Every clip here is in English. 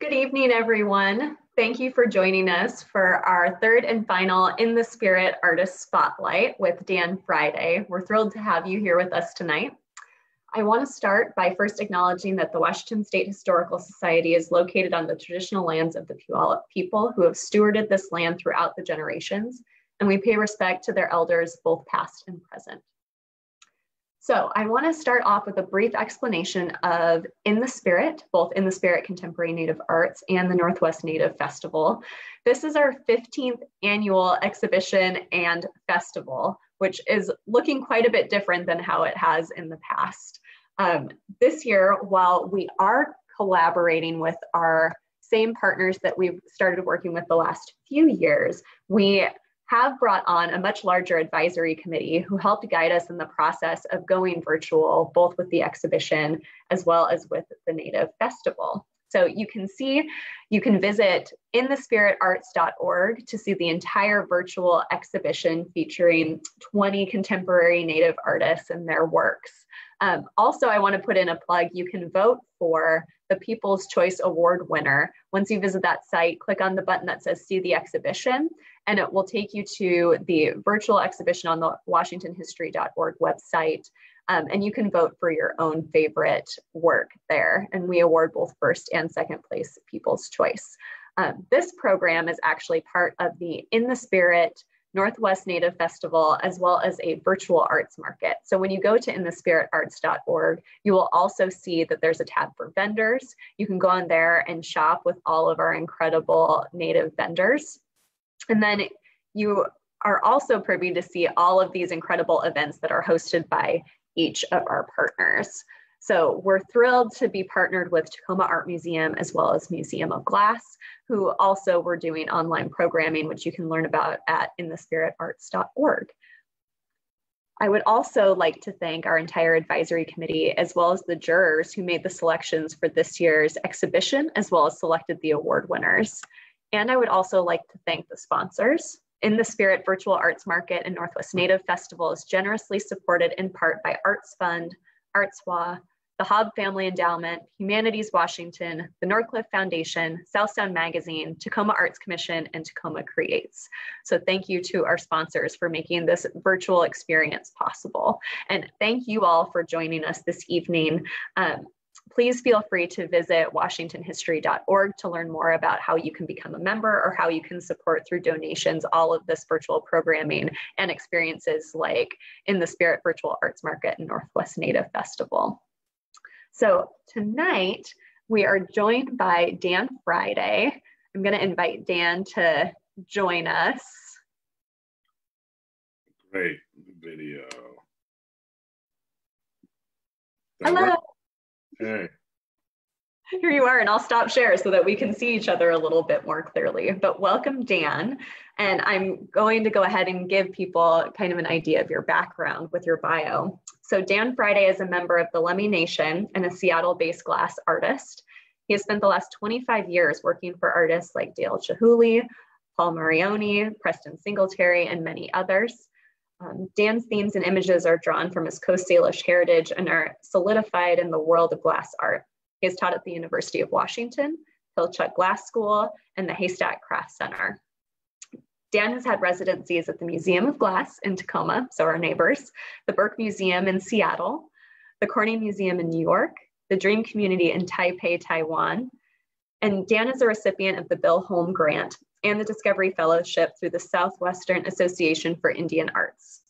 Good evening, everyone. Thank you for joining us for our third and final In the Spirit Artist Spotlight with Dan Friday. We're thrilled to have you here with us tonight. I want to start by first acknowledging that the Washington State Historical Society is located on the traditional lands of the Puyallup people who have stewarded this land throughout the generations, and we pay respect to their elders, both past and present. So I want to start off with a brief explanation of In the Spirit, both In the Spirit Contemporary Native Arts and the Northwest Native Festival. This is our 15th annual exhibition and festival, which is looking quite a bit different than how it has in the past. Um, this year, while we are collaborating with our same partners that we've started working with the last few years, we have brought on a much larger advisory committee who helped guide us in the process of going virtual, both with the exhibition as well as with the Native Festival. So you can see, you can visit inthespiritarts.org to see the entire virtual exhibition featuring 20 contemporary Native artists and their works. Um, also, I want to put in a plug. You can vote for the People's Choice Award winner. Once you visit that site, click on the button that says See the Exhibition, and it will take you to the virtual exhibition on the WashingtonHistory.org website. Um, and you can vote for your own favorite work there. And we award both first and second place People's Choice. Um, this program is actually part of the In the Spirit Northwest Native Festival, as well as a virtual arts market. So when you go to inthespiritarts.org, you will also see that there's a tab for vendors. You can go on there and shop with all of our incredible Native vendors. And then you are also privy to see all of these incredible events that are hosted by each of our partners. So we're thrilled to be partnered with Tacoma Art Museum as well as Museum of Glass, who also were doing online programming, which you can learn about at inthespiritarts.org. I would also like to thank our entire advisory committee, as well as the jurors who made the selections for this year's exhibition, as well as selected the award winners. And I would also like to thank the sponsors. In the Spirit Virtual Arts Market and Northwest Native Festival is generously supported in part by Arts Fund, Artswa, the Hobb Family Endowment, Humanities Washington, the Norcliffe Foundation, South Magazine, Tacoma Arts Commission, and Tacoma Creates. So thank you to our sponsors for making this virtual experience possible. And thank you all for joining us this evening. Um, please feel free to visit washingtonhistory.org to learn more about how you can become a member or how you can support through donations all of this virtual programming and experiences like in the Spirit Virtual Arts Market and Northwest Native Festival. So tonight we are joined by Dan Friday. I'm going to invite Dan to join us. Great video. Hello. Hey. Here you are, and I'll stop share so that we can see each other a little bit more clearly. But welcome, Dan. And I'm going to go ahead and give people kind of an idea of your background with your bio. So Dan Friday is a member of the Lummi Nation and a Seattle-based glass artist. He has spent the last 25 years working for artists like Dale Chihuly, Paul Marioni, Preston Singletary, and many others. Um, Dan's themes and images are drawn from his Coast Salish heritage and are solidified in the world of glass art. He has taught at the University of Washington, Pilchuck Glass School, and the Haystack Craft Center. Dan has had residencies at the Museum of Glass in Tacoma, so our neighbors, the Burke Museum in Seattle, the Corning Museum in New York, the Dream Community in Taipei, Taiwan, and Dan is a recipient of the Bill Holm Grant and the Discovery Fellowship through the Southwestern Association for Indian Arts.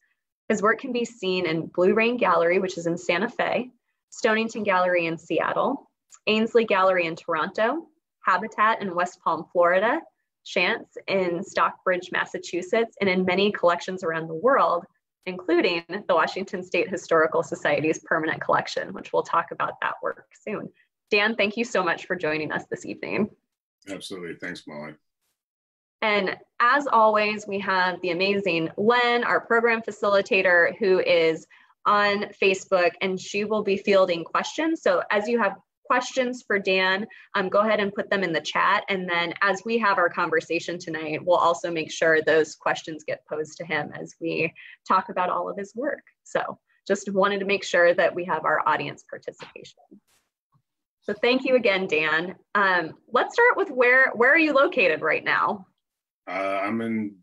His work can be seen in Blue Rain Gallery, which is in Santa Fe, Stonington Gallery in Seattle, Ainsley Gallery in Toronto, Habatat in West Palm, Florida, Schantz in Stockbridge, Massachusetts, and in many collections around the world, including the Washington State Historical Society's permanent collection, which we'll talk about that work soon. Dan, thank you so much for joining us this evening. Absolutely. Thanks, Molly. And as always, we have the amazing Len, our program facilitator, who is on Facebook, and she will be fielding questions. So as you have questions for Dan, um, go ahead and put them in the chat. And then as we have our conversation tonight, we'll also make sure those questions get posed to him as we talk about all of his work. So just wanted to make sure that we have our audience participation. So thank you again, Dan. Um, let's start with where where are you located right now? Uh, I'm in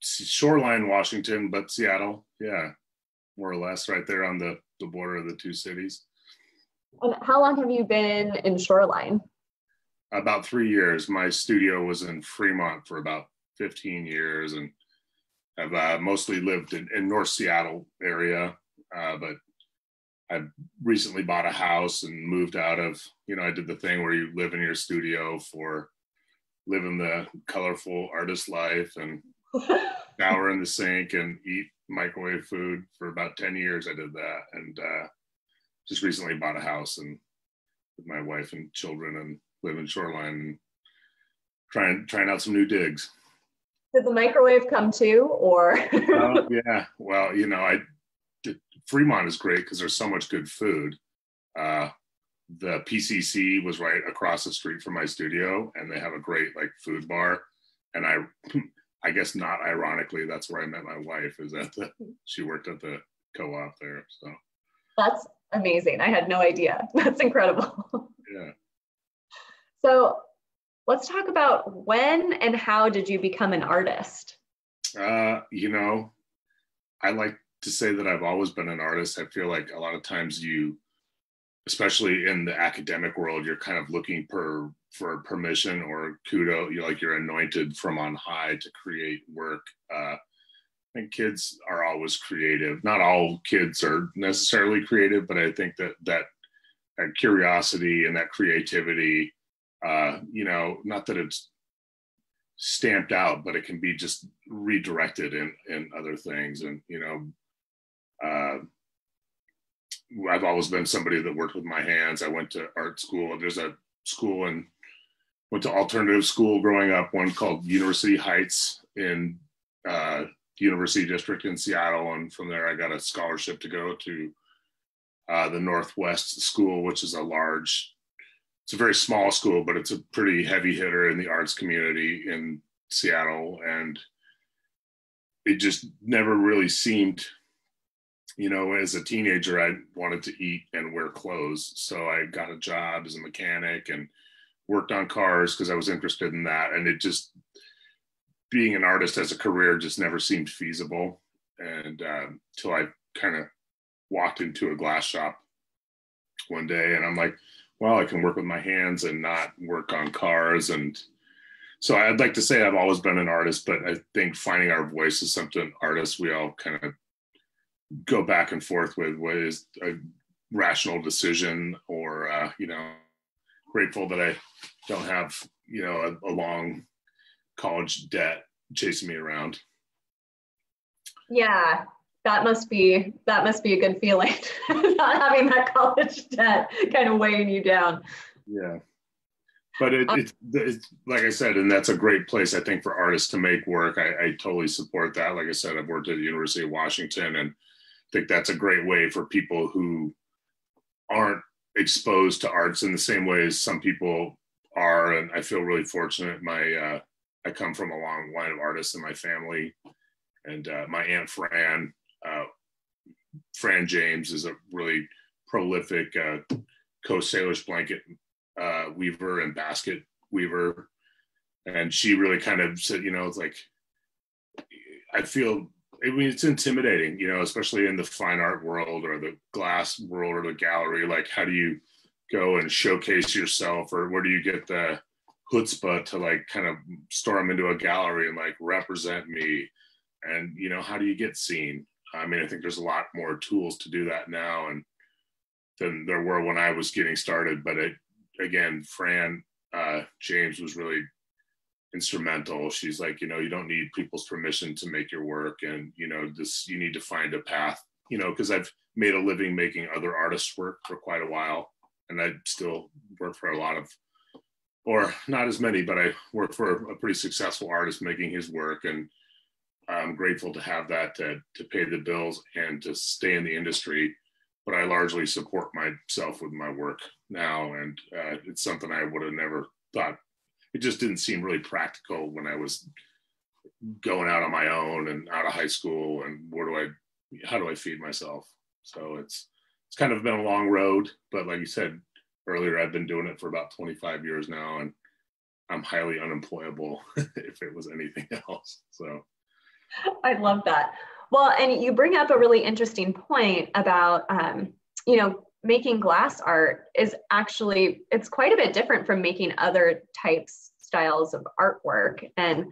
Shoreline, Washington, but Seattle. Yeah, more or less right there on the, the border of the two cities. And how long have you been in Shoreline? About three years. My studio was in Fremont for about 15 years, and I've uh, mostly lived in, in North Seattle area, uh, but I recently bought a house and moved out of, you know, I did the thing where you live in your studio for living the colorful artist life and shower in the sink and eat microwave food for about 10 years. I did that and uh, just recently bought a house and with my wife and children and live in Shoreline and trying, trying out some new digs. Did the microwave come too or? uh, yeah, well, you know, I Fremont is great because there's so much good food. Uh, the PCC was right across the street from my studio, and they have a great like food bar. And I, I guess not ironically, that's where I met my wife. Is at the she worked at the co-op there. So that's amazing. I had no idea. That's incredible. Yeah. So let's talk about when and how did you become an artist? Uh, you know, I like to say that I've always been an artist. I feel like a lot of times you, especially in the academic world, you're kind of looking per for permission or kudo. You like you're anointed from on high to create work. Uh, think kids are always creative. Not all kids are necessarily creative, but I think that that, that curiosity and that creativity, uh, you know, not that it's stamped out, but it can be just redirected in in other things. And you know, uh, I've always been somebody that worked with my hands. I went to art school. There's a school and went to alternative school growing up, one called University Heights in uh, University District in Seattle. And from there, I got a scholarship to go to uh, the Northwest School, which is a large, it's a very small school, but it's a pretty heavy hitter in the arts community in Seattle. And it just never really seemed you know, as a teenager, I wanted to eat and wear clothes. So I got a job as a mechanic and worked on cars because I was interested in that. And it just, being an artist as a career just never seemed feasible. And until um, I kind of walked into a glass shop one day and I'm like, well, I can work with my hands and not work on cars. And so I'd like to say I've always been an artist, but I think finding our voice is something artists we all kind of go back and forth with what is a rational decision or uh, you know grateful that i don't have you know a, a long college debt chasing me around yeah that must be that must be a good feeling not having that college debt kind of weighing you down yeah but it, um, it's, it's, like I said, and that's a great place I think for artists to make work. I, I, totally support that. Like I said, I've worked at the University of Washington, and I think that's a great way for people who aren't exposed to arts in the same way as some people are. And I feel really fortunate. My uh, I come from a long line of artists in my family, and uh, my aunt Fran, uh, Fran James, is a really prolific uh, Coast Salish blanket uh, weaver and basket weaver, and she really kind of said, you know, it's like I feel I mean, it's intimidating, you know, especially in the fine art world or the glass world or the gallery. Like, how do you go and showcase yourself, or where do you get the chutzpah to like kind of storm into a gallery and like represent me? And you know, how do you get seen? I mean, I think there's a lot more tools to do that now, and than there were when I was getting started. But it, again, Fran uh, James was really instrumental. She's like, you know, you don't need people's permission to make your work, and you know, this you need to find a path. You know, because I've made a living making other artists work for quite a while, and I still work for a lot of, or not as many, but I work for a pretty successful artist making his work, and I'm grateful to have that to to pay the bills and to stay in the industry. But I largely support myself with my work now, and uh, it's something I would have never thought it just didn't seem really practical when I was going out on my own and out of high school and where do I how do I feed myself? So it's it's kind of been a long road, but like you said, earlier, I've been doing it for about 25 years now, and I'm highly unemployable if it was anything else. So I love that. Well, and you bring up a really interesting point about, um, you know, making glass art is actually it's quite a bit different from making other types styles of artwork and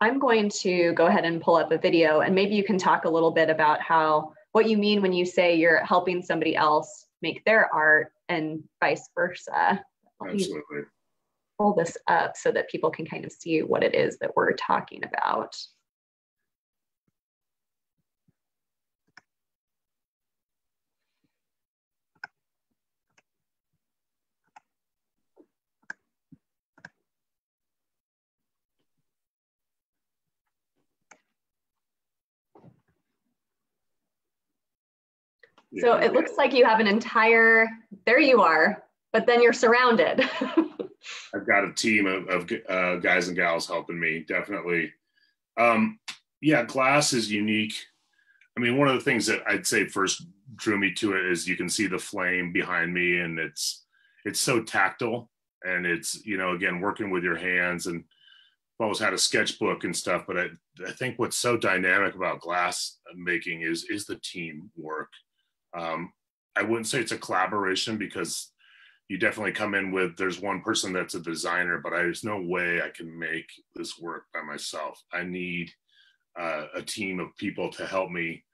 i'm going to go ahead and pull up a video and maybe you can talk a little bit about how what you mean when you say you're helping somebody else make their art and vice versa. Absolutely. pull this up so that people can kind of see what it is that we're talking about So it looks like you have an entire, there you are, but then you're surrounded. I've got a team of, of uh, guys and gals helping me, definitely. Um, yeah, glass is unique. I mean, one of the things that I'd say first drew me to it is you can see the flame behind me, and it's it's so tactile, and it's you know again working with your hands, and I've always had a sketchbook and stuff, but I I think what's so dynamic about glass making is is the team work um, I wouldn't say it's a collaboration because you definitely come in with there's one person that's a designer, but I, there's no way I can make this work by myself. I need uh, a team of people to help me.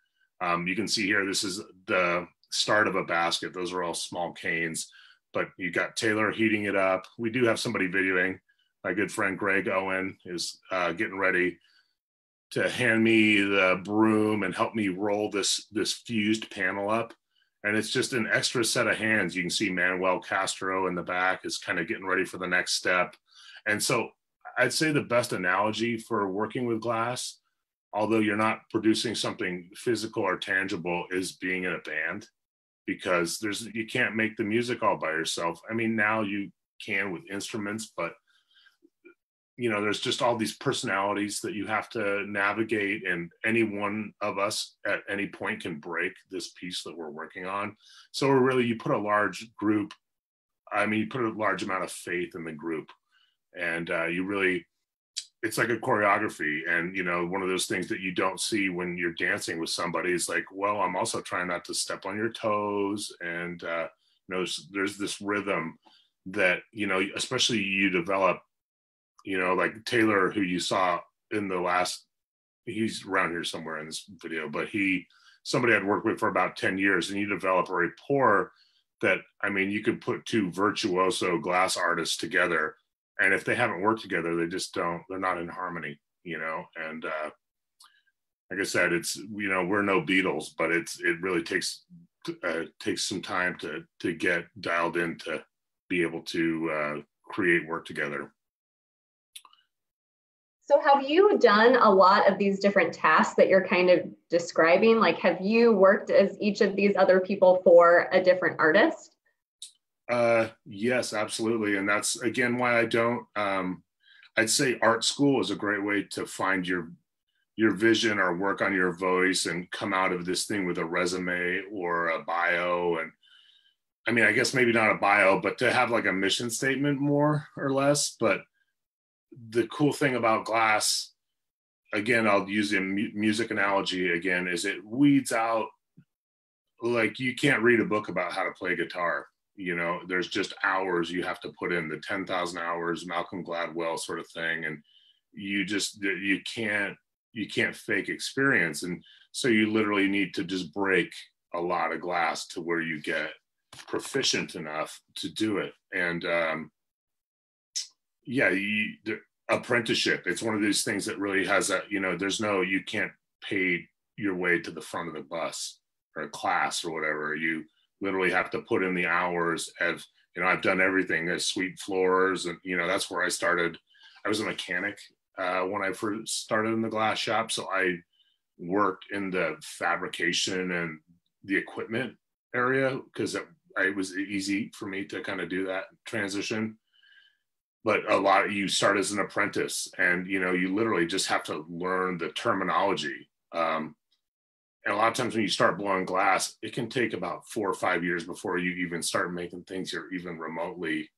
Um, you can see here, this is the start of a basket. Those are all small canes, but you got Taylor heating it up. We do have somebody videoing. My good friend Greg Owen is uh, getting ready to hand me the broom and help me roll this this fused panel up. And it's just an extra set of hands. You can see manuel castro in the back is kind of getting ready for the next step. And so i'd say the best analogy for working with glass although you're not producing something physical or tangible is being in a band. Because there's you can't make the music all by yourself. I mean now you can with instruments but you know there's just all these personalities that you have to navigate and any one of us at any point can break this piece that we're working on. So we're really you put a large group i mean you put a large amount of faith in the group and uh, you really it's like a choreography and you know one of those things that you don't see when you're dancing with somebody is like well i'm also trying not to step on your toes and uh, you know there's, there's this rhythm that you know especially you develop you know, like Taylor, who you saw in the last, he's around here somewhere in this video, but he, somebody I'd worked with for about 10 years, and you develop a rapport that, I mean, you could put two virtuoso glass artists together. And if they haven't worked together, they just don't, they're not in harmony, you know? And, uh, like I said, it's, you know, we're no Beatles, but it's, it really takes, uh, takes some time to, to get dialed in to be able to, uh, create work together. So have you done a lot of these different tasks that you're kind of describing? Like have you worked as each of these other people for a different artist? Uh, yes, absolutely. And that's again why I don't um, I'd say art school is a great way to find your your vision or work on your voice and come out of this thing with a resume or a bio and I mean, I guess maybe not a bio, but to have like a mission statement more or less. But the cool thing about glass again i'll use a music analogy again is it weeds out like you can't read a book about how to play guitar you know? There's just hours you have to put in the 10,000 hours malcolm gladwell sort of thing and you just you can't you can't fake experience and so you literally need to just break a lot of glass to where you get proficient enough to do it and um yeah, you, apprenticeship. It's one of these things that really has a, you know, there's no, you can't pay your way to the front of the bus or class or whatever. You literally have to put in the hours of, you know, I've done everything as sweep floors and, you know, that's where I started. I was a mechanic uh, when I first started in the glass shop. So I worked in the fabrication and the equipment area because it, it was easy for me to kind of do that transition but a lot of you start as an apprentice and you know you literally just have to learn the terminology um, and a lot of times when you start blowing glass, it can take about four or five years before you even start making things you're even remotely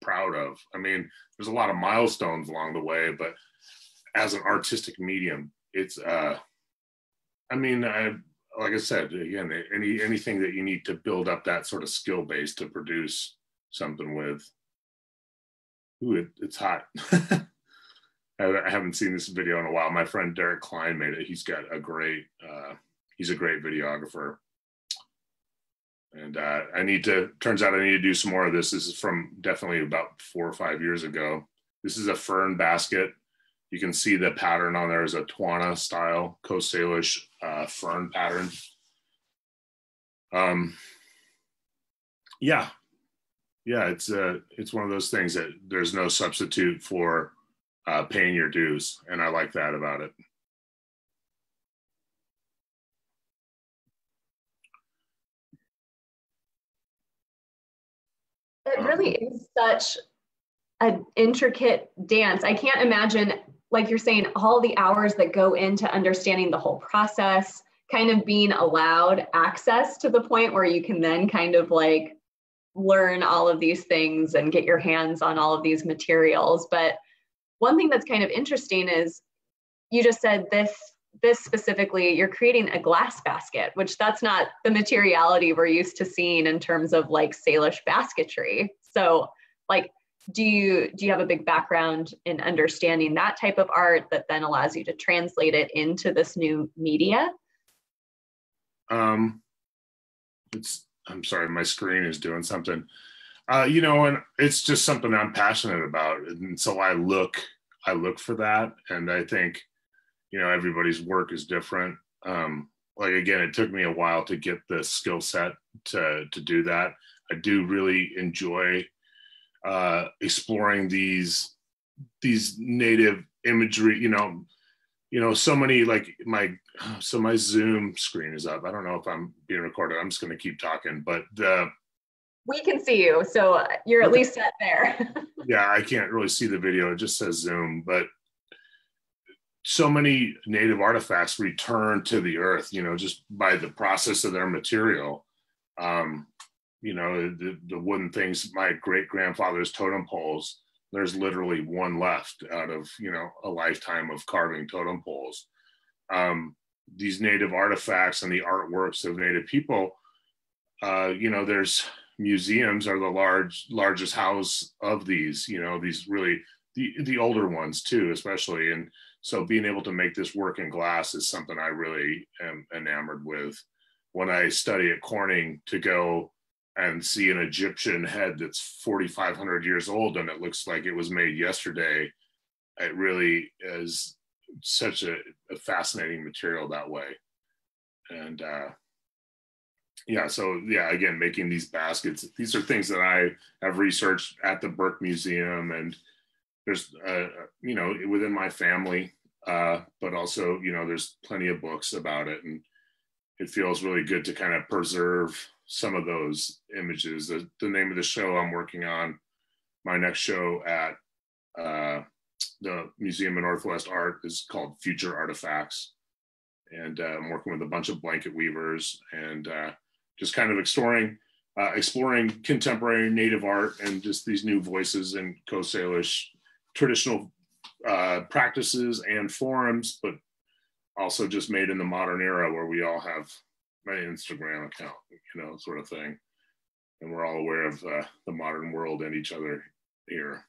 proud of. I mean, there's a lot of milestones along the way, but as an artistic medium, it's uh I mean, I like I said, again, any anything that you need to build up that sort of skill base to produce something with. Ooh, it, it's hot. I haven't seen this video in a while. My friend Derek Klein made it. He's got a great uh, he's a great videographer. And uh, I need to, turns out I need to do some more of this. This is from definitely about four or five years ago. This is a fern basket. You can see the pattern on there is a Twana style Coast Salish uh, fern pattern. Um, yeah, yeah, it's uh, it's one of those things that there's no substitute for uh, paying your dues, and I like that about it. It really is such an intricate dance. I can't imagine, like you're saying, all the hours that go into understanding the whole process, kind of being allowed access to the point where you can then kind of like learn all of these things and get your hands on all of these materials. But one thing that's kind of interesting is you just said this this specifically you're creating a glass basket which that's not the materiality we're used to seeing in terms of like salish basketry so like do you do you have a big background in understanding that type of art that then allows you to translate it into this new media um it's i'm sorry my screen is doing something. Uh you know and it's just something i'm passionate about. And so i look i look for that. And i think you know everybody's work is different. Um like again it took me a while to get the skill set to to do that. I do really enjoy uh exploring these these native imagery you know you know so many like my so my zoom screen is up. I don't know if i'm being recorded. I'm just going to keep talking but the we can see you so you're at least set there. Yeah i can't really see the video. It just says zoom but so many native artifacts return to the earth, you know, just by the process of their material. Um, you know, the, the wooden things, my great grandfather's totem poles, there's literally one left out of, you know, a lifetime of carving totem poles. Um, these native artifacts and the artworks of native people, uh, you know, there's museums are the large, largest house of these, you know, these really, the, the older ones too, especially. And, so being able to make this work in glass is something I really am enamored with. When I study at Corning to go and see an Egyptian head that's 4,500 years old and it looks like it was made yesterday, it really is such a, a fascinating material that way. And uh, yeah, so yeah, again, making these baskets, these are things that I have researched at the Burke Museum and there's uh, you know within my family uh, but also you know there's plenty of books about it and it feels really good to kind of preserve some of those images. The, the name of the show i'm working on my next show at uh, the museum of northwest art is called future artifacts. And uh, i'm working with a bunch of blanket weavers and uh, just kind of exploring uh, exploring contemporary native art and just these new voices in Coast Salish traditional uh, practices and forums, but also just made in the modern era where we all have an Instagram account, you know, sort of thing. And we're all aware of uh, the modern world and each other here.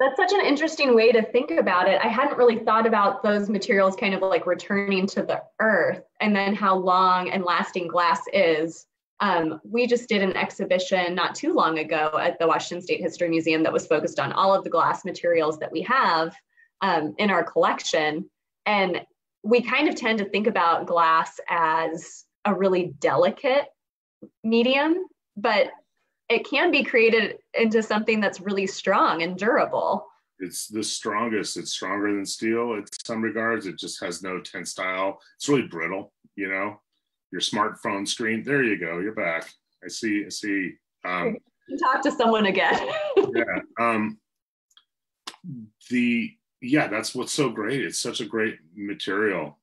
That's such an interesting way to think about it. I hadn't really thought about those materials kind of like returning to the earth and then how long and lasting glass is um, we just did an exhibition not too long ago at the Washington State History Museum that was focused on all of the glass materials that we have um, in our collection. And we kind of tend to think about glass as a really delicate medium, but it can be created into something that's really strong and durable. It's the strongest. It's stronger than steel in some regards. It just has no tensile. It's really brittle, you know your smartphone screen. There you go. You're back. I see. I see. Um, talk to someone again. yeah. Um, the yeah, that's what's so great. It's such a great material.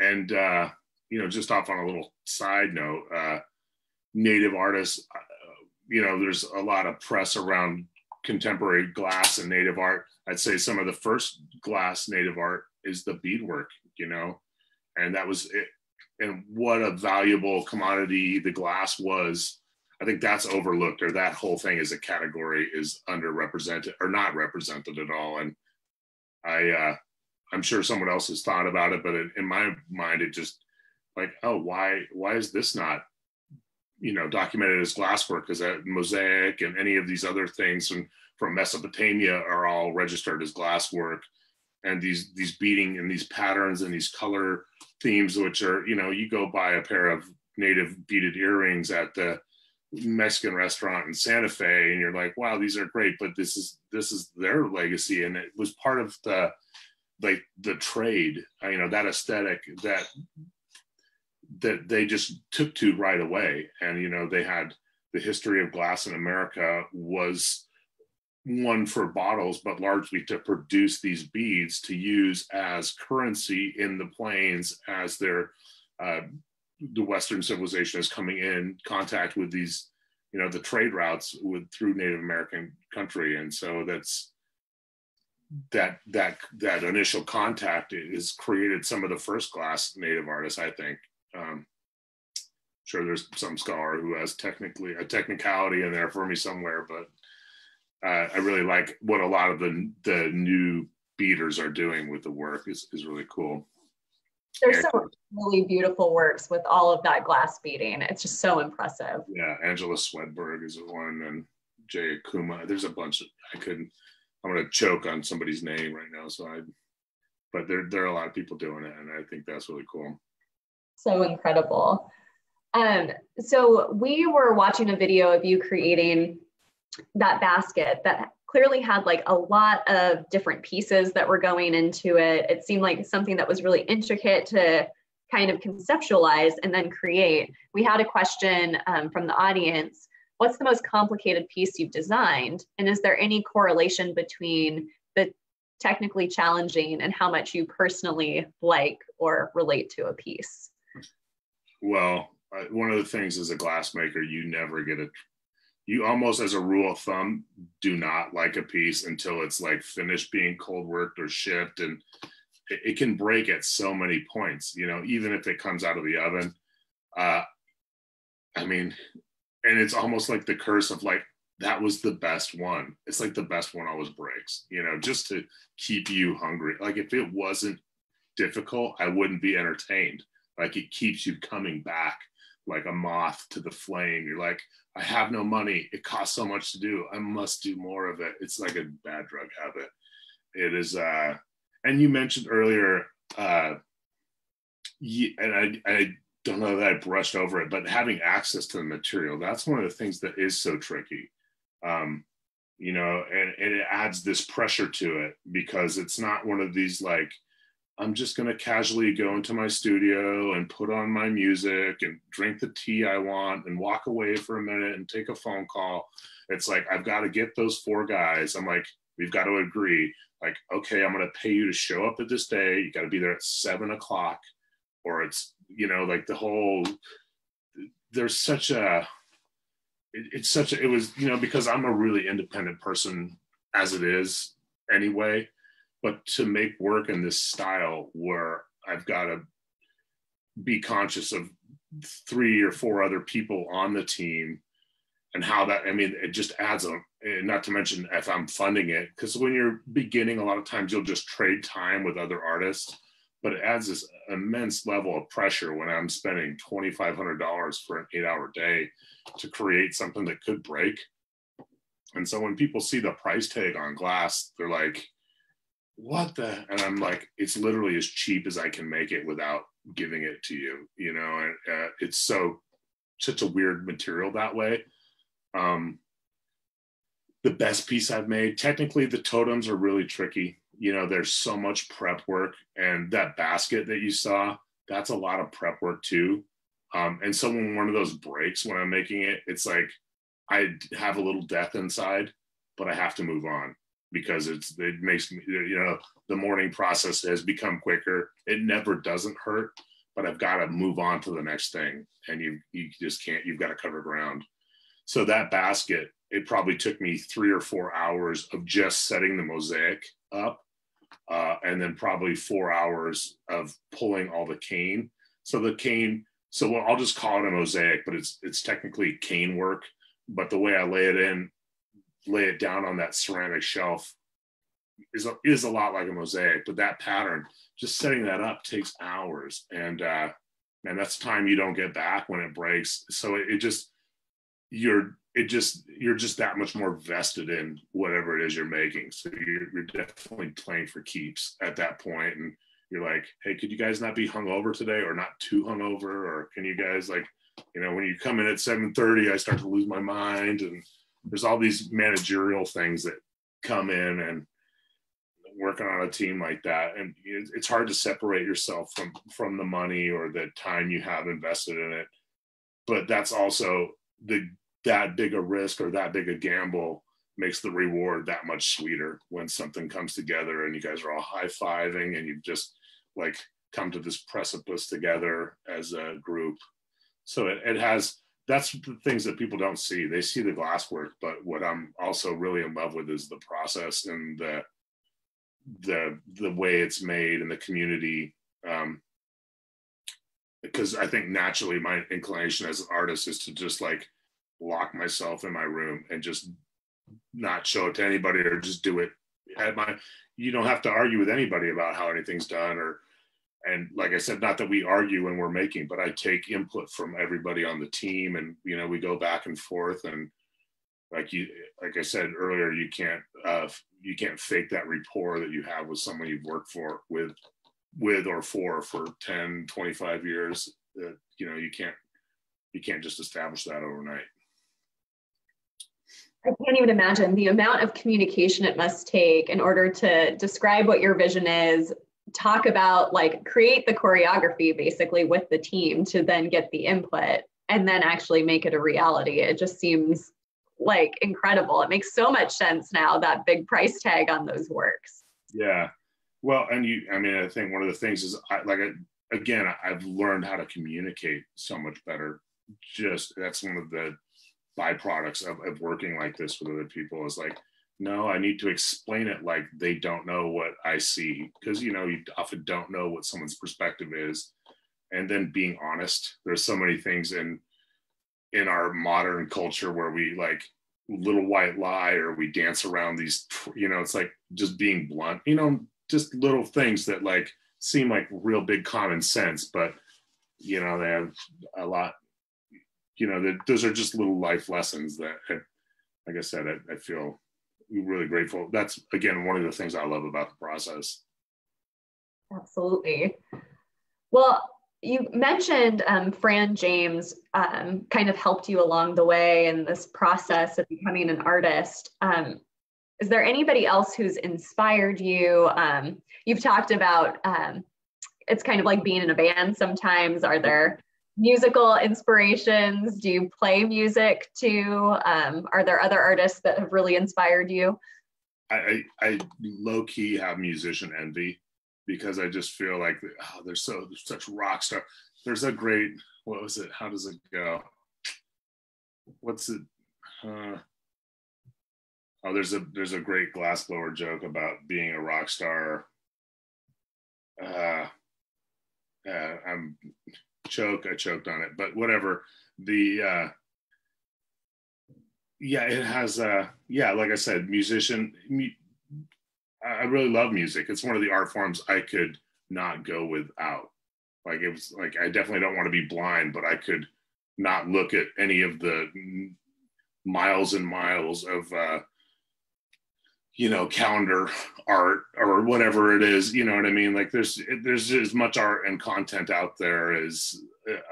and uh, you know, just off on a little side note, uh, native artists, uh, you know, there's a lot of press around contemporary glass and native art. I'd say some of the first glass native art is the beadwork, you know, and that was it. And what a valuable commodity the glass was. I think that's overlooked, or that whole thing as a category is underrepresented or not represented at all. And I, uh, I'm sure someone else has thought about it, but in my mind, it just like, oh, why, why is this not you know documented as glasswork? Because that mosaic and any of these other things from from Mesopotamia are all registered as glasswork? And these these beading and these patterns and these color themes which are you know you go buy a pair of native beaded earrings at the Mexican restaurant in Santa Fe and you're like wow these are great but this is this is their legacy and it was part of the like the trade you know that aesthetic that that they just took to right away. And, you know, they had the history of glass in America was one for bottles, but largely to produce these beads to use as currency in the plains as their, uh, the Western civilization is coming in contact with these, you know, the trade routes with through Native American country. And so that's, that that that initial contact is created some of the first class native artists i think um, sure there's some scholar who has technically a technicality in there for me somewhere, but uh, I really like what a lot of the the new beaters are doing with the work is, is really cool. There's some really beautiful works with all of that glass beading. It's just so impressive. Yeah, Angela Swedberg is one, and Jamie Okuma. There's a bunch of I couldn't. I'm gonna choke on somebody's name right now, so I. But there there are a lot of people doing it, and I think that's really cool so incredible. Um, so we were watching a video of you creating that basket that clearly had like a lot of different pieces that were going into it. It seemed like something that was really intricate to kind of conceptualize and then create. We had a question um, from the audience What's the most complicated piece you've designed? And is there any correlation between the technically challenging and how much you personally like or relate to a piece? Well, one of the things as a glassmaker, you never get a, you almost as a rule of thumb do not like a piece until it's like finished being cold worked or shipped. And it, it can break at so many points, you know, even if it comes out of the oven. Uh, I mean, and it's almost like the curse of like, that was the best one. It's like the best one always breaks, you know, just to keep you hungry. Like if it wasn't difficult, I wouldn't be entertained like it keeps you coming back like a moth to the flame. You're like, I have no money. It costs so much to do. I must do more of it. It's like a bad drug habit. It is, uh, and you mentioned earlier, uh, and I, I don't know that I brushed over it, but having access to the material, that's one of the things that is so tricky. Um, you know, and, and it adds this pressure to it because it's not one of these like, I'm just going to casually go into my studio and put on my music and drink the tea I want and walk away for a minute and take a phone call. It's like, I've got to get those four guys. I'm like, we've got to agree. Like, okay, I'm going to pay you to show up at this day. You got to be there at seven o'clock, or it's, you know, like the whole, there's such a, it, it's such a, it was, you know, because I'm a really independent person as it is anyway but to make work in this style where I've got to be conscious of three or four other people on the team and how that i mean it just adds a not to mention if i'm funding it because when you're beginning a lot of times you'll just trade time with other artists but it adds this immense level of pressure when i'm spending $2500 for an eight hour day to create something that could break. And so when people see the price tag on glass they're like what the and i'm like it's literally as cheap as i can make it without giving it to you you know and uh, it's so such a weird material that way. Um the best piece i've made technically the totems are really tricky. You know there's so much prep work and that basket that you saw that's a lot of prep work too. Um and so when one of those breaks when i'm making it it's like i have a little death inside but i have to move on because it's it makes me you know the mourning process has become quicker. It never doesn't hurt, but I've got to move on to the next thing, and you you just can't. You've got to cover ground. So that basket, it probably took me three or four hours of just setting the mosaic up, uh, and then probably four hours of pulling all the cane. So the cane. So I'll just call it a mosaic, but it's it's technically cane work. But the way I lay it in, lay it down on that ceramic shelf is a, is a lot like a mosaic, but that pattern, just setting that up takes hours, and uh, and that's time you don't get back when it breaks. So it, it just you're it just you're just that much more vested in whatever it is you're making. So you're, you're definitely playing for keeps at that point, and you're like, hey, could you guys not be hungover today, or not too hungover, or can you guys like, you know, when you come in at 7:30, I start to lose my mind, and there's all these managerial things that come in and working on a team like that. And it's hard to separate yourself from from the money or the time you have invested in it. But that's also the that big a risk or that big a gamble makes the reward that much sweeter when something comes together and you guys are all high-fiving and you've just like come to this precipice together as a group. So it, it has that's the things that people don't see. They see the glass work but what i'm also really in love with is the process and the the the way it's made and the community um because i think naturally my inclination as an artist is to just like lock myself in my room and just not show it to anybody or just do it at my you don't have to argue with anybody about how anything's done or and like i said not that we argue when we're making but i take input from everybody on the team and you know we go back and forth and like you like i said earlier you can't uh, you can't fake that rapport that you have with someone you've worked for with with or for for 10 25 years uh, you know you can't you can't just establish that overnight. I can't even imagine the amount of communication it must take in order to describe what your vision is, talk about like create the choreography basically with the team to then get the input and then actually make it a reality. It just seems like incredible. It makes so much sense now that big price tag on those works. Yeah. Well, and you, I mean, I think one of the things is I, like, I, again, I've learned how to communicate so much better. Just that's one of the byproducts of, of working like this with other people is like, no, I need to explain it like they don't know what I see because, you know, you often don't know what someone's perspective is. And then being honest, there's so many things in in our modern culture where we like little white lie or we dance around these you know it's like just being blunt you know just little things that like seem like real big common sense but you know they have a lot you know that those are just little life lessons that like i said I, I feel really grateful that's again one of the things i love about the process absolutely well you mentioned um, Fran James um, kind of helped you along the way in this process of becoming an artist. Um, is there anybody else who's inspired you? Um, you've talked about um, it's kind of like being in a band sometimes. Are there musical inspirations? Do you play music too? Um, are there other artists that have really inspired you? I, I, I low key have musician envy because I just feel like oh, they're so such rock star. There's a great what was it? How does it go? What's it? Uh, oh, there's a there's a great glassblower joke about being a rock star. Uh, uh, I'm choke. I choked on it, but whatever. The uh, yeah, it has uh, yeah, like I said, musician. I really love music. It's one of the art forms I could not go without. Like it was like I definitely don't want to be blind, but I could not look at any of the miles and miles of uh, you know calendar art or whatever it is. You know what I mean? Like there's there's as much art and content out there as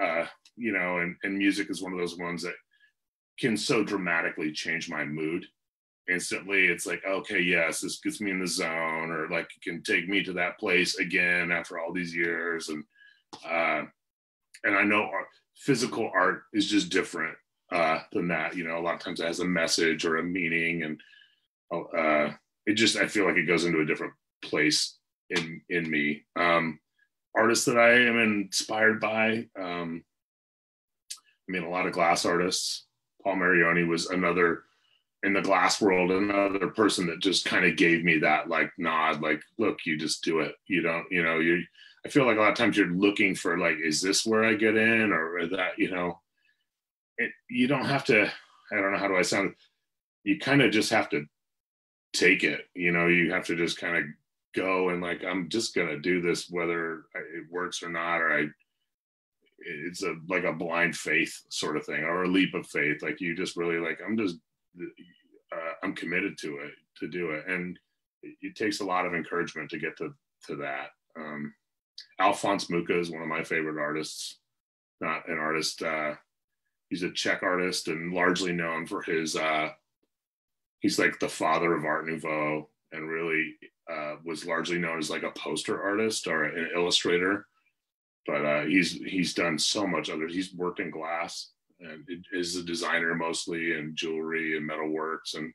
uh, you know, and and music is one of those ones that can so dramatically change my mood instantly it's like okay yes this gets me in the zone or like it can take me to that place again after all these years and uh and i know physical art is just different uh than that you know a lot of times it has a message or a meaning and uh it just I feel like it goes into a different place in in me. Um, artists that I am inspired by. Um, I mean, a lot of glass artists. Paul Marioni was another in the glass world, another person that just kind of gave me that like nod, like, look, you just do it. You don't, you know, you. I feel like a lot of times you're looking for like, is this where I get in, or that, you know, it, you don't have to. I don't know how do I sound. You kind of just have to take it. You know, you have to just kind of go and like i'm just gonna do this whether it works or not or i it's a like a blind faith sort of thing or a leap of faith. Like you just really like i'm just uh, i'm committed to it to do it. And it, it, takes a lot of encouragement to get to to that. Um alphonse mucha is one of my favorite artists. Not an artist uh he's a czech artist and largely known for his uh he's like the father of art nouveau and really uh, was largely known as like a poster artist or an illustrator. But uh, he's he's done so much other. He's worked in glass and is a designer mostly and jewelry and metalworks and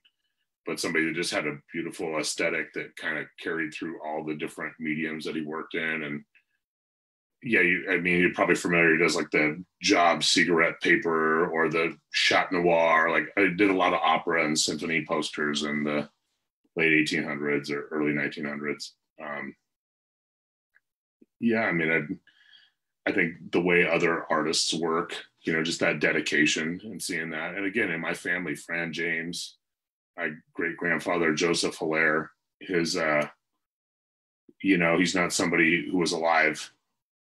but somebody that just had a beautiful aesthetic that kind of carried through all the different mediums that he worked in and yeah you, i mean you're probably familiar he does like the job cigarette paper or the chat noir like i did a lot of opera and symphony posters in the late 1800s or early 1900s. Um, yeah, I mean, I, I think the way other artists work, you know, just that dedication and seeing that. And again, in my family, Fran James, my great grandfather Joseph Hillaire, his, uh, you know, he's not somebody who was alive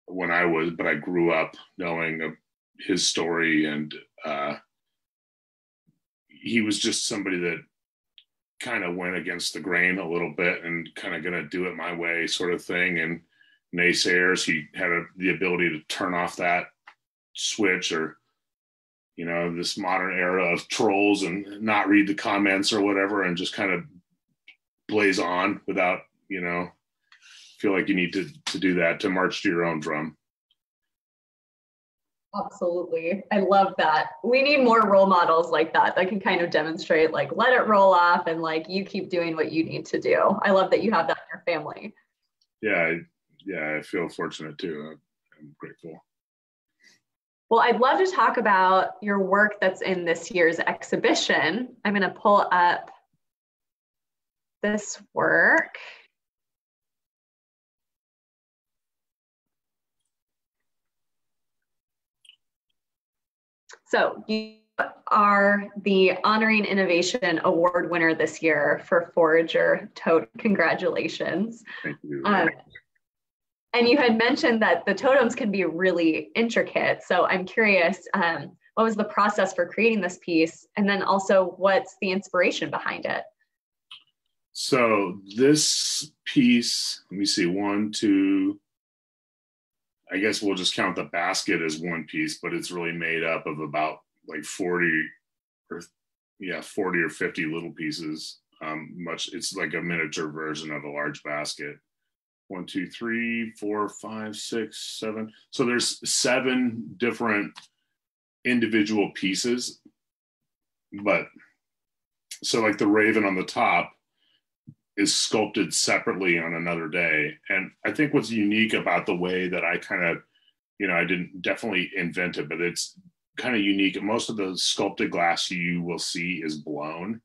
when I was, but I grew up knowing his story and uh, he was just somebody that kind of went against the grain a little bit and kind of going to do it my way sort of thing. And naysayers, he had a, the ability to turn off that switch or, you know, this modern era of trolls and not read the comments or whatever and just kind of blaze on without, you know, feel like you need to, to do that to march to your own drum. Absolutely. I love that. We need more role models like that that can kind of demonstrate like let it roll off and like you keep doing what you need to do. I love that you have that in your family. Yeah, yeah, I feel fortunate too. I'm grateful. Well, I'd love to talk about your work that's in this year's exhibition. I'm going to pull up this work. So you are the Honoring Innovation Award winner this year for Forager Totem. Congratulations. Thank you. Um, and you had mentioned that the totems can be really intricate. So I'm curious, um, what was the process for creating this piece? And then also, what's the inspiration behind it? So this piece, let me see, one, two, I guess we'll just count the basket as one piece, but it's really made up of about like 40 or yeah, 40 or 50 little pieces. Um, much it's like a miniature version of a large basket. One, two, three, four, five, six, seven. So there's seven different individual pieces. But so like the raven on the top is sculpted separately on another day. And I think what's unique about the way that I kind of, you know, I didn't definitely invent it, but it's kind of unique. Most of the sculpted glass you will see is blown.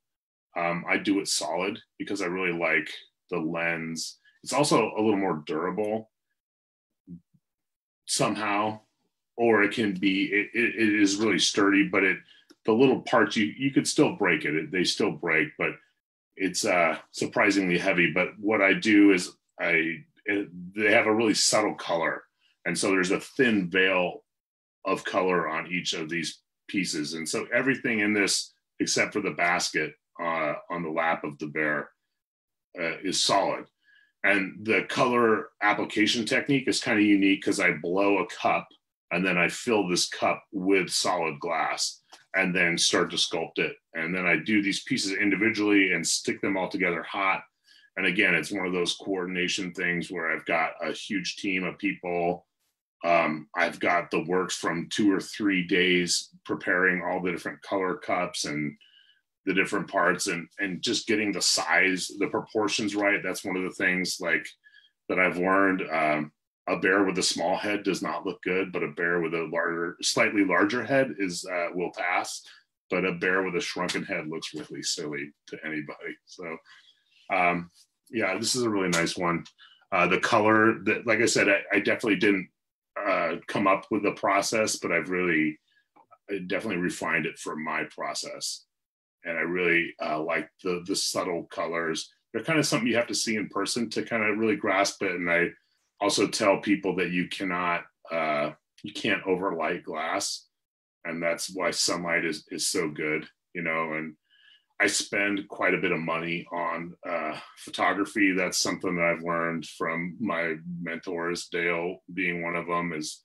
Um, I do it solid because I really like the lens. It's also a little more durable somehow, or it can be, it, it, it is really sturdy, but it, the little parts you, you could still break it. it they still break, but it's uh, surprisingly heavy. But what I do is I it, they have a really subtle color, and so there's a thin veil of color on each of these pieces, and so everything in this except for the basket uh, on the lap of the bear uh, is solid. And the color application technique is kind of unique because I blow a cup and then I fill this cup with solid glass and then start to sculpt it. And then I do these pieces individually and stick them all together hot. And again, it's one of those coordination things where I've got a huge team of people. Um, I've got the works from two or three days preparing all the different color cups and the different parts and and just getting the size the proportions right that's one of the things like that i've learned um, a bear with a small head does not look good but a bear with a larger slightly larger head is uh, will pass but a bear with a shrunken head looks really silly to anybody so um, yeah this is a really nice one uh, the color that like i said i, I definitely didn't uh, come up with the process but i've really I definitely refined it for my process and I really uh, like the the subtle colors. They're kind of something you have to see in person to kind of really grasp it. And I also tell people that you cannot uh, you can't overlight glass, and that's why sunlight is is so good, you know. And I spend quite a bit of money on uh, photography. That's something that I've learned from my mentors, Dale being one of them. Is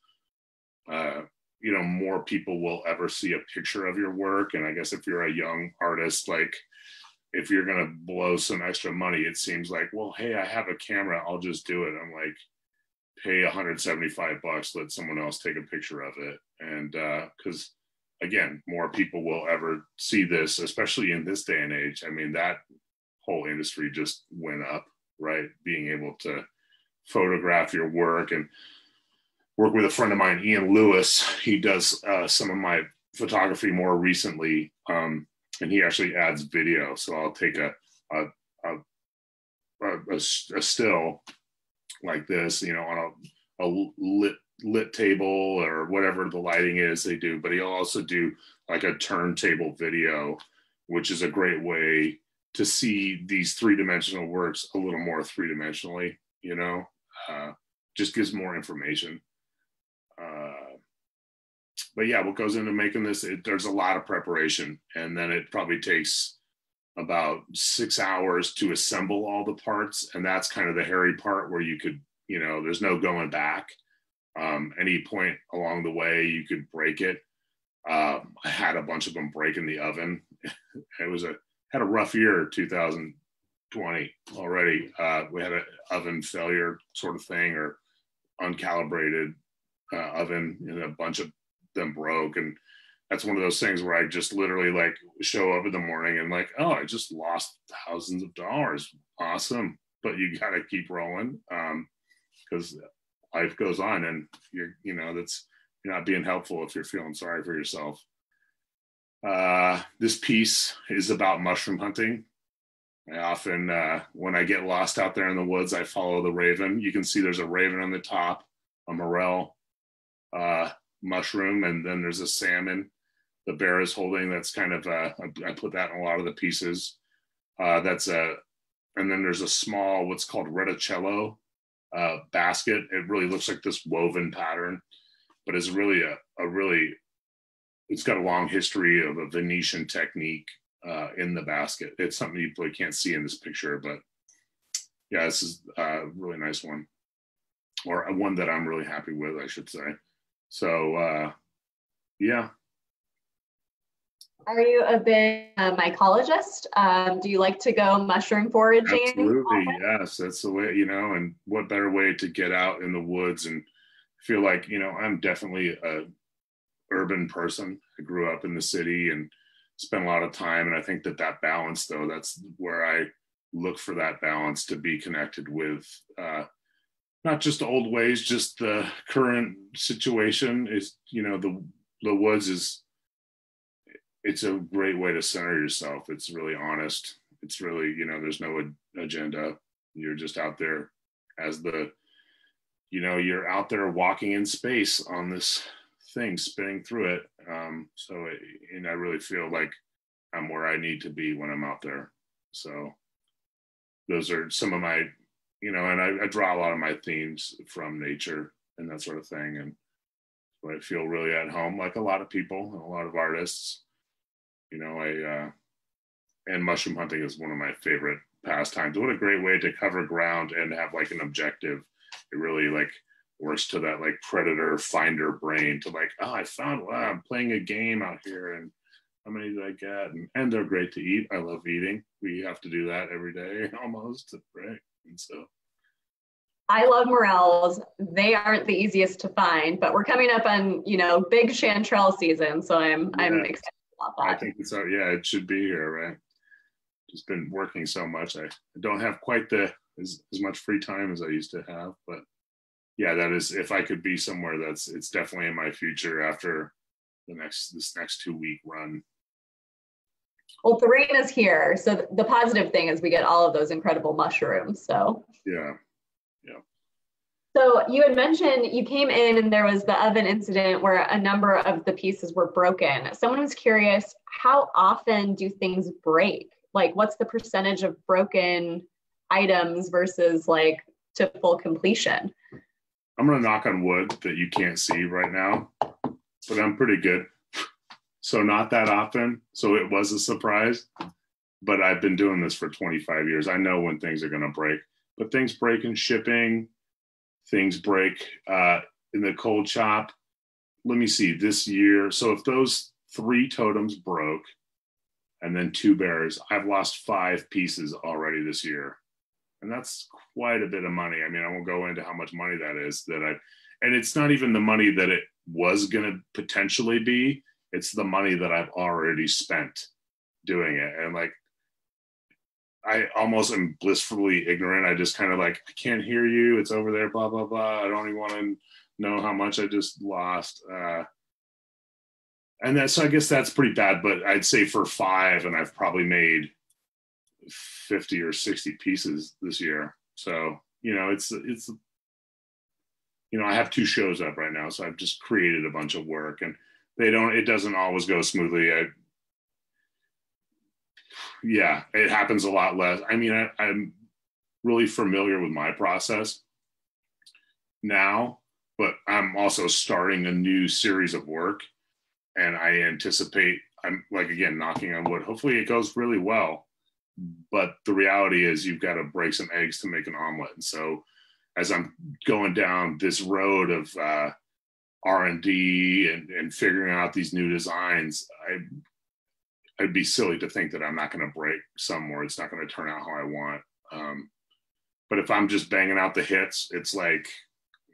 uh, you know more people will ever see a picture of your work and i guess if you're a young artist like if you're going to blow some extra money it seems like well hey i have a camera i'll just do it i'm like pay 175 bucks let someone else take a picture of it and because uh, again more people will ever see this especially in this day and age i mean that whole industry just went up right being able to photograph your work and work with a friend of mine, Ian Lewis. He does uh, some of my photography more recently, um, and he actually adds video. So I'll take a a, a, a, a still like this, you know, on a, a lit lit table or whatever the lighting is they do. But he'll also do like a turntable video, which is a great way to see these three dimensional works a little more three dimensionally. You know, uh, just gives more information uh, but yeah, what goes into making this, it, there's a lot of preparation. And then it probably takes about six hours to assemble all the parts. And that's kind of the hairy part where you could, you know, there's no going back. Um, any point along the way, you could break it. Um, I had a bunch of them break in the oven. it was a had a rough year, 2020 already. Uh, we had an oven failure sort of thing, or uncalibrated uh, oven and a bunch of them broke and that's one of those things where I just literally like show up in the morning and like, oh, I just lost thousands of dollars. Awesome. But you got to keep rolling because um, life goes on and you're, you know, that's, you're not being helpful if you're feeling sorry for yourself. Uh, this piece is about mushroom hunting. I often, uh, when I get lost out there in the woods, I follow the raven. You can see there's a raven on the top, a morel, uh, mushroom, and then there's a salmon the bear is holding. That's kind of uh, I put that in a lot of the pieces. Uh, that's a, and then there's a small what's called reticello uh, basket. It really looks like this woven pattern, but it's really a, a really it's got a long history of a Venetian technique uh, in the basket. It's something you probably can't see in this picture, but yeah, this is a really nice one, or one that I'm really happy with, I should say. So uh, yeah. Are you a big uh, mycologist? Um, do you like to go mushroom foraging? Absolutely, yes. That's the way, you know, and what better way to get out in the woods and feel like, you know, I'm definitely a urban person. I grew up in the city and spent a lot of time. And I think that that balance, though, that's where I look for that balance to be connected with uh, not just old ways, just the current situation is, you know, the the woods is it's a great way to center yourself. It's really honest. It's really, you know, there's no agenda. You're just out there as the, you know, you're out there walking in space on this thing, spinning through it. Um, so, and I really feel like I'm where I need to be when I'm out there. So, those are some of my you know, and I, I, draw a lot of my themes from nature and that sort of thing. And I feel really at home, like a lot of people, and a lot of artists. You know, I uh, and mushroom hunting is one of my favorite pastimes. What a great way to cover ground and have like an objective. It really like works to that like predator finder brain to like, oh, I found wow, I'm playing a game out here and how many did I get? And, and they're great to eat. I love eating. We have to do that every day almost, right? And so I love morels. They aren't the easiest to find, but we're coming up on, you know, big chanterelle season. So I'm yeah. I'm excited to I think it's uh, yeah, it should be here, right? Just been working so much. I, I don't have quite the as, as much free time as I used to have, but yeah, that is if I could be somewhere that's it's definitely in my future after the next this next two week run. Well, Thorine is here, so the positive thing is we get all of those incredible mushrooms. So yeah, yeah. So you had mentioned you came in and there was the oven incident where a number of the pieces were broken. Someone was curious, how often do things break? Like, what's the percentage of broken items versus like to full completion? I'm gonna knock on wood that you can't see right now, but I'm pretty good. So not that often. So it was a surprise, but I've been doing this for 25 years. I know when things are gonna break, but things break in shipping, things break uh, in the cold shop. Let me see this year. So if those three totems broke, and then two bears, I've lost five pieces already this year and that's quite a bit of money. I mean, I won't go into how much money that is that I, and it's not even the money that it was going to potentially be. It's the money that I've already spent doing it. And like, I almost am blissfully ignorant. I just kind of like, I can't hear you. It's over there, blah, blah, blah. I don't even want to know how much I just lost. Uh, and that, so I guess that's pretty bad, but I'd say for five, and I've probably made 50 or 60 pieces this year. So, you know, it's, it's, you know, I have two shows up right now. So I've just created a bunch of work and they don't, it doesn't always go smoothly. I, yeah, it happens a lot less. I mean, I, I'm really familiar with my process now, but I'm also starting a new series of work and I anticipate I'm like again knocking on wood. Hopefully it goes really well but the reality is you've got to break some eggs to make an omelet and so as i'm going down this road of uh, r&d and, and figuring out these new designs i i'd be silly to think that i'm not going to break somewhere. It's not going to turn out how i want. Um, but if i'm just banging out the hits it's like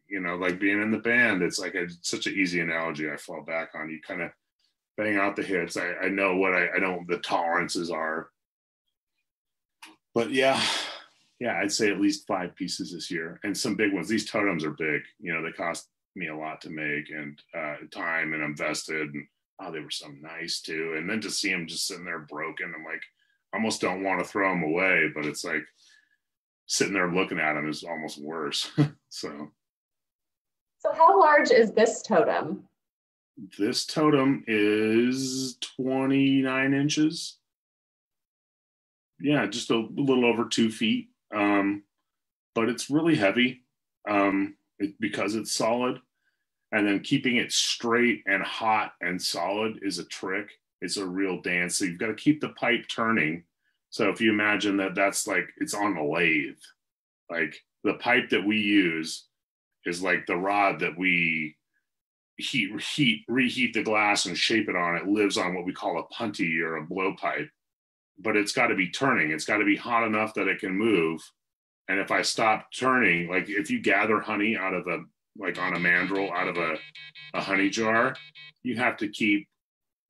you know like being in the band it's like a, such an easy analogy i fall back on. You kind of bang out the hits. I, I know what I, I know the tolerances are. But yeah, yeah, I'd say at least five pieces this year and some big ones. These totems are big. You know, they cost me a lot to make and uh, time and invested. And oh, they were so nice too. And then to see them just sitting there broken, I'm like, almost don't want to throw them away, but it's like sitting there looking at them is almost worse. so. So how large is this totem? This totem is 29 inches yeah, just a little over two feet. Um, but it's really heavy um, it, because it's solid. And then keeping it straight and hot and solid is a trick. It's a real dance. So you've got to keep the pipe turning. So if you imagine that that's like it's on a lathe, like the pipe that we use is like the rod that we heat, heat, reheat the glass and shape it on. It lives on what we call a punty or a blowpipe but it's got to be turning. It's got to be hot enough that it can move. And if I stop turning, like if you gather honey out of a like on a mandrel out of a, a honey jar, you have to keep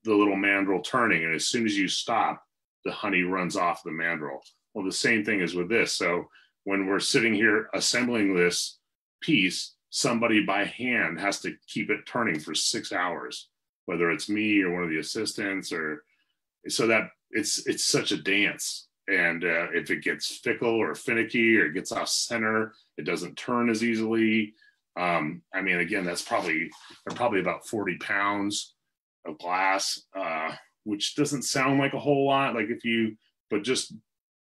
the little mandrel turning. And as soon as you stop, the honey runs off the mandrel. Well, the same thing is with this. So when we're sitting here assembling this piece, somebody by hand has to keep it turning for six hours, whether it's me or one of the assistants or so that it's it's such a dance and uh, if it gets fickle or finicky or it gets off center it doesn't turn as easily um, i mean again that's probably probably about 40 pounds of glass uh, which doesn't sound like a whole lot like if you but just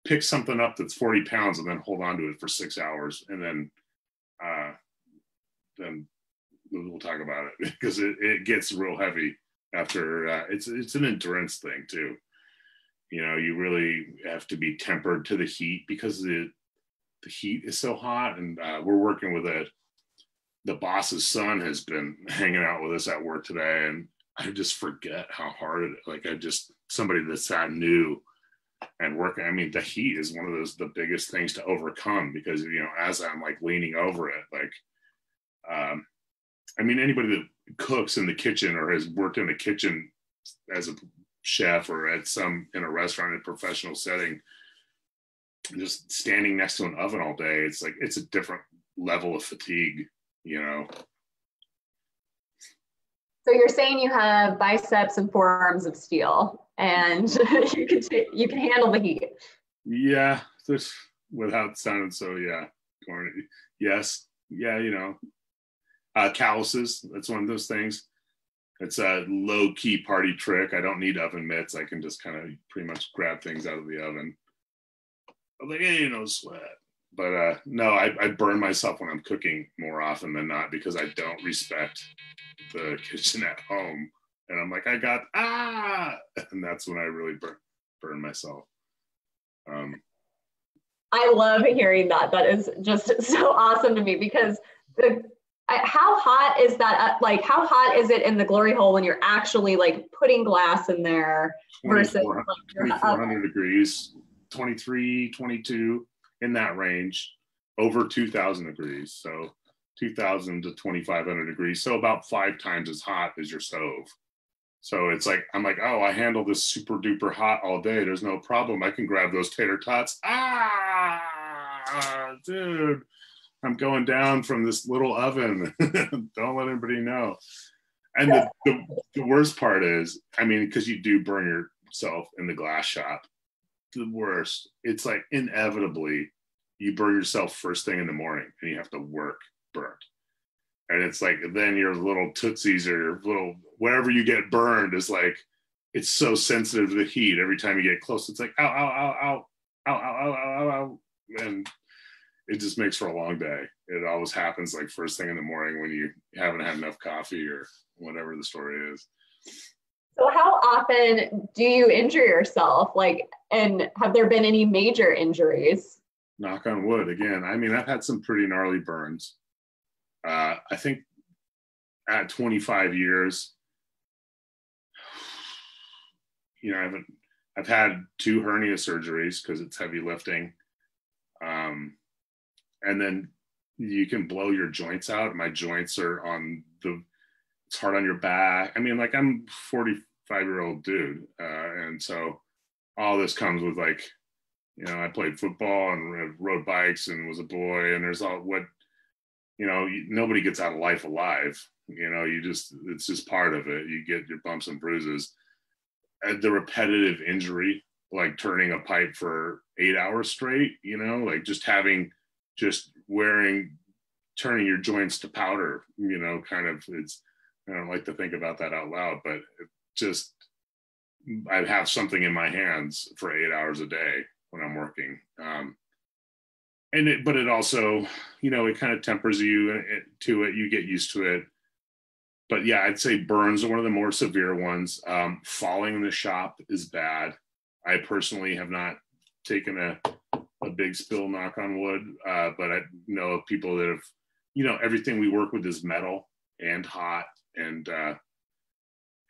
pick something up that's 40 pounds and then hold on to it for six hours and then uh, then we'll talk about it because it, it gets real heavy after uh, it's it's an endurance thing too. You know you really have to be tempered to the heat because the the heat is so hot and uh, we're working with a the boss's son has been hanging out with us at work today and i just forget how hard it like i just somebody that's that new and working i mean the heat is one of those the biggest things to overcome because you know as i'm like leaning over it like um i mean anybody that cooks in the kitchen or has worked in the kitchen as a chef or at some in a restaurant in a professional setting just standing next to an oven all day it's like it's a different level of fatigue you know so you're saying you have biceps and forearms of steel and you can t- you can handle the heat yeah just without sounding so yeah corny yes yeah you know uh calluses that's one of those things it's a low key party trick. I don't need oven mitts. I can just kind of pretty much grab things out of the oven. I'm like, hey, no sweat. But uh, no, I, I burn myself when I'm cooking more often than not because I don't respect the kitchen at home. And I'm like, I got ah, and that's when I really burn burn myself. Um, I love hearing that. That is just so awesome to me because the how hot is that uh, like how hot is it in the glory hole when you're actually like putting glass in there versus like 2400 degrees 23 22 in that range over 2000 degrees so 2000 to 2500 degrees so about five times as hot as your stove so it's like i'm like oh i handle this super duper hot all day there's no problem i can grab those tater tots ah dude I'm going down from this little oven. Don't let anybody know. And the, the, the worst part is, I mean, because you do burn yourself in the glass shop. The worst. It's like inevitably you burn yourself first thing in the morning and you have to work burnt. And it's like then your little tootsies or your little wherever you get burned is like it's so sensitive to the heat. Every time you get close, it's like ow, ow, ow, ow, ow, ow, ow, ow, ow. And it just makes for a long day. It always happens like first thing in the morning when you haven't had enough coffee or whatever the story is. So how often do you injure yourself? Like, and have there been any major injuries? Knock on wood again. I mean, I've had some pretty gnarly burns. Uh, I think at 25 years, you know, I haven't, I've had two hernia surgeries because it's heavy lifting. Um, and then you can blow your joints out. My joints are on the, it's hard on your back. I mean, like I'm 45 year old dude. Uh, and so all this comes with like, you know, I played football and rode bikes and was a boy. And there's all what, you know, nobody gets out of life alive. You know, you just, it's just part of it. You get your bumps and bruises. And the repetitive injury, like turning a pipe for eight hours straight, you know, like just having, just wearing turning your joints to powder you know kind of it's i don't like to think about that out loud but just I'd have something in my hands for eight hours a day when i'm working. Um, and it but it also you know it kind of tempers you to it you get used to it. But yeah i'd say burns are one of the more severe ones. Um, falling in the shop is bad. I personally have not taken a a big spill, knock on wood. Uh, but I know of people that have, you know, everything we work with is metal and hot, and uh,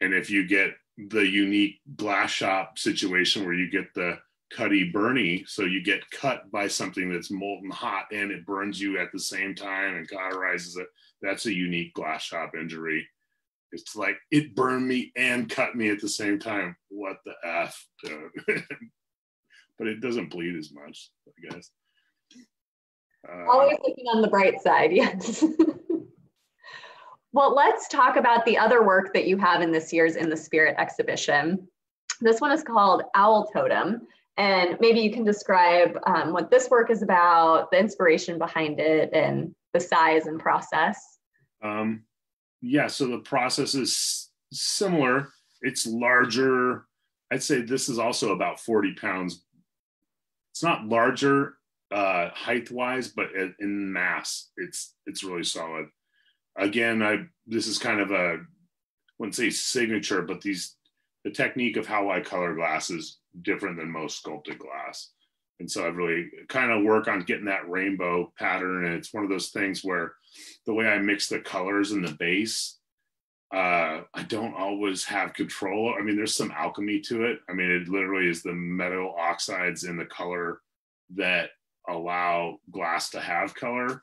and if you get the unique glass shop situation where you get the cutty burny, so you get cut by something that's molten hot and it burns you at the same time and cauterizes it. That's a unique glass shop injury. It's like it burned me and cut me at the same time. What the f? but it doesn't bleed as much, I guess. Uh, Always looking on the bright side, yes. Well, let's talk about the other work that you have in this year's In the Spirit exhibition. This one is called Owl Totem. And maybe you can describe um, what this work is about, the inspiration behind it, and the size and process. Um, yeah, so the process is similar. It's larger. I'd say this is also about 40 pounds it's not larger uh, height wise, but in mass, it's it's really solid. Again, I this is kind of a wouldn't say signature, but these the technique of how I color glass is different than most sculpted glass. And so I really kind of work on getting that rainbow pattern. And it's one of those things where the way I mix the colors in the base, uh, I don't always have control. I mean, there's some alchemy to it. I mean, it literally is the metal oxides in the color that allow glass to have color.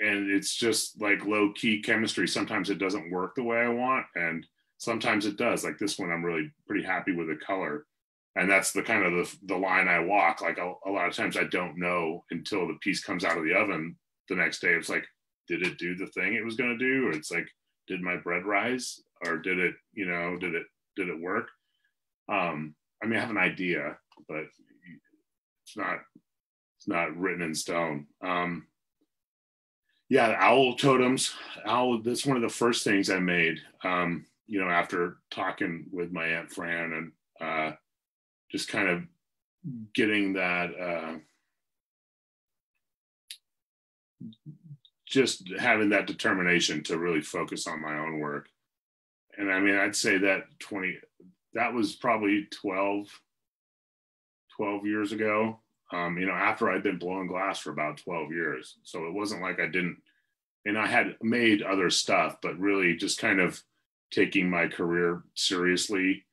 And it's just like low key chemistry. Sometimes it doesn't work the way I want. And sometimes it does. Like this one, I'm really pretty happy with the color. And that's the kind of the, the line I walk. Like a, a lot of times I don't know until the piece comes out of the oven the next day. It's like, did it do the thing it was going to do? Or it's like, did my bread rise or did it, you know, did it, did it work? Um, I mean, I have an idea, but it's not, it's not written in stone. Um, yeah, owl totems. Owl. That's one of the first things I made. Um, you know, after talking with my aunt Fran and uh, just kind of getting that, uh, just having that determination to really focus on my own work. And I mean, I'd say that 20, that was probably 12, 12 years ago um, you know, after I'd been blowing glass for about 12 years. So it wasn't like I didn't, and I had made other stuff, but really just kind of taking my career seriously.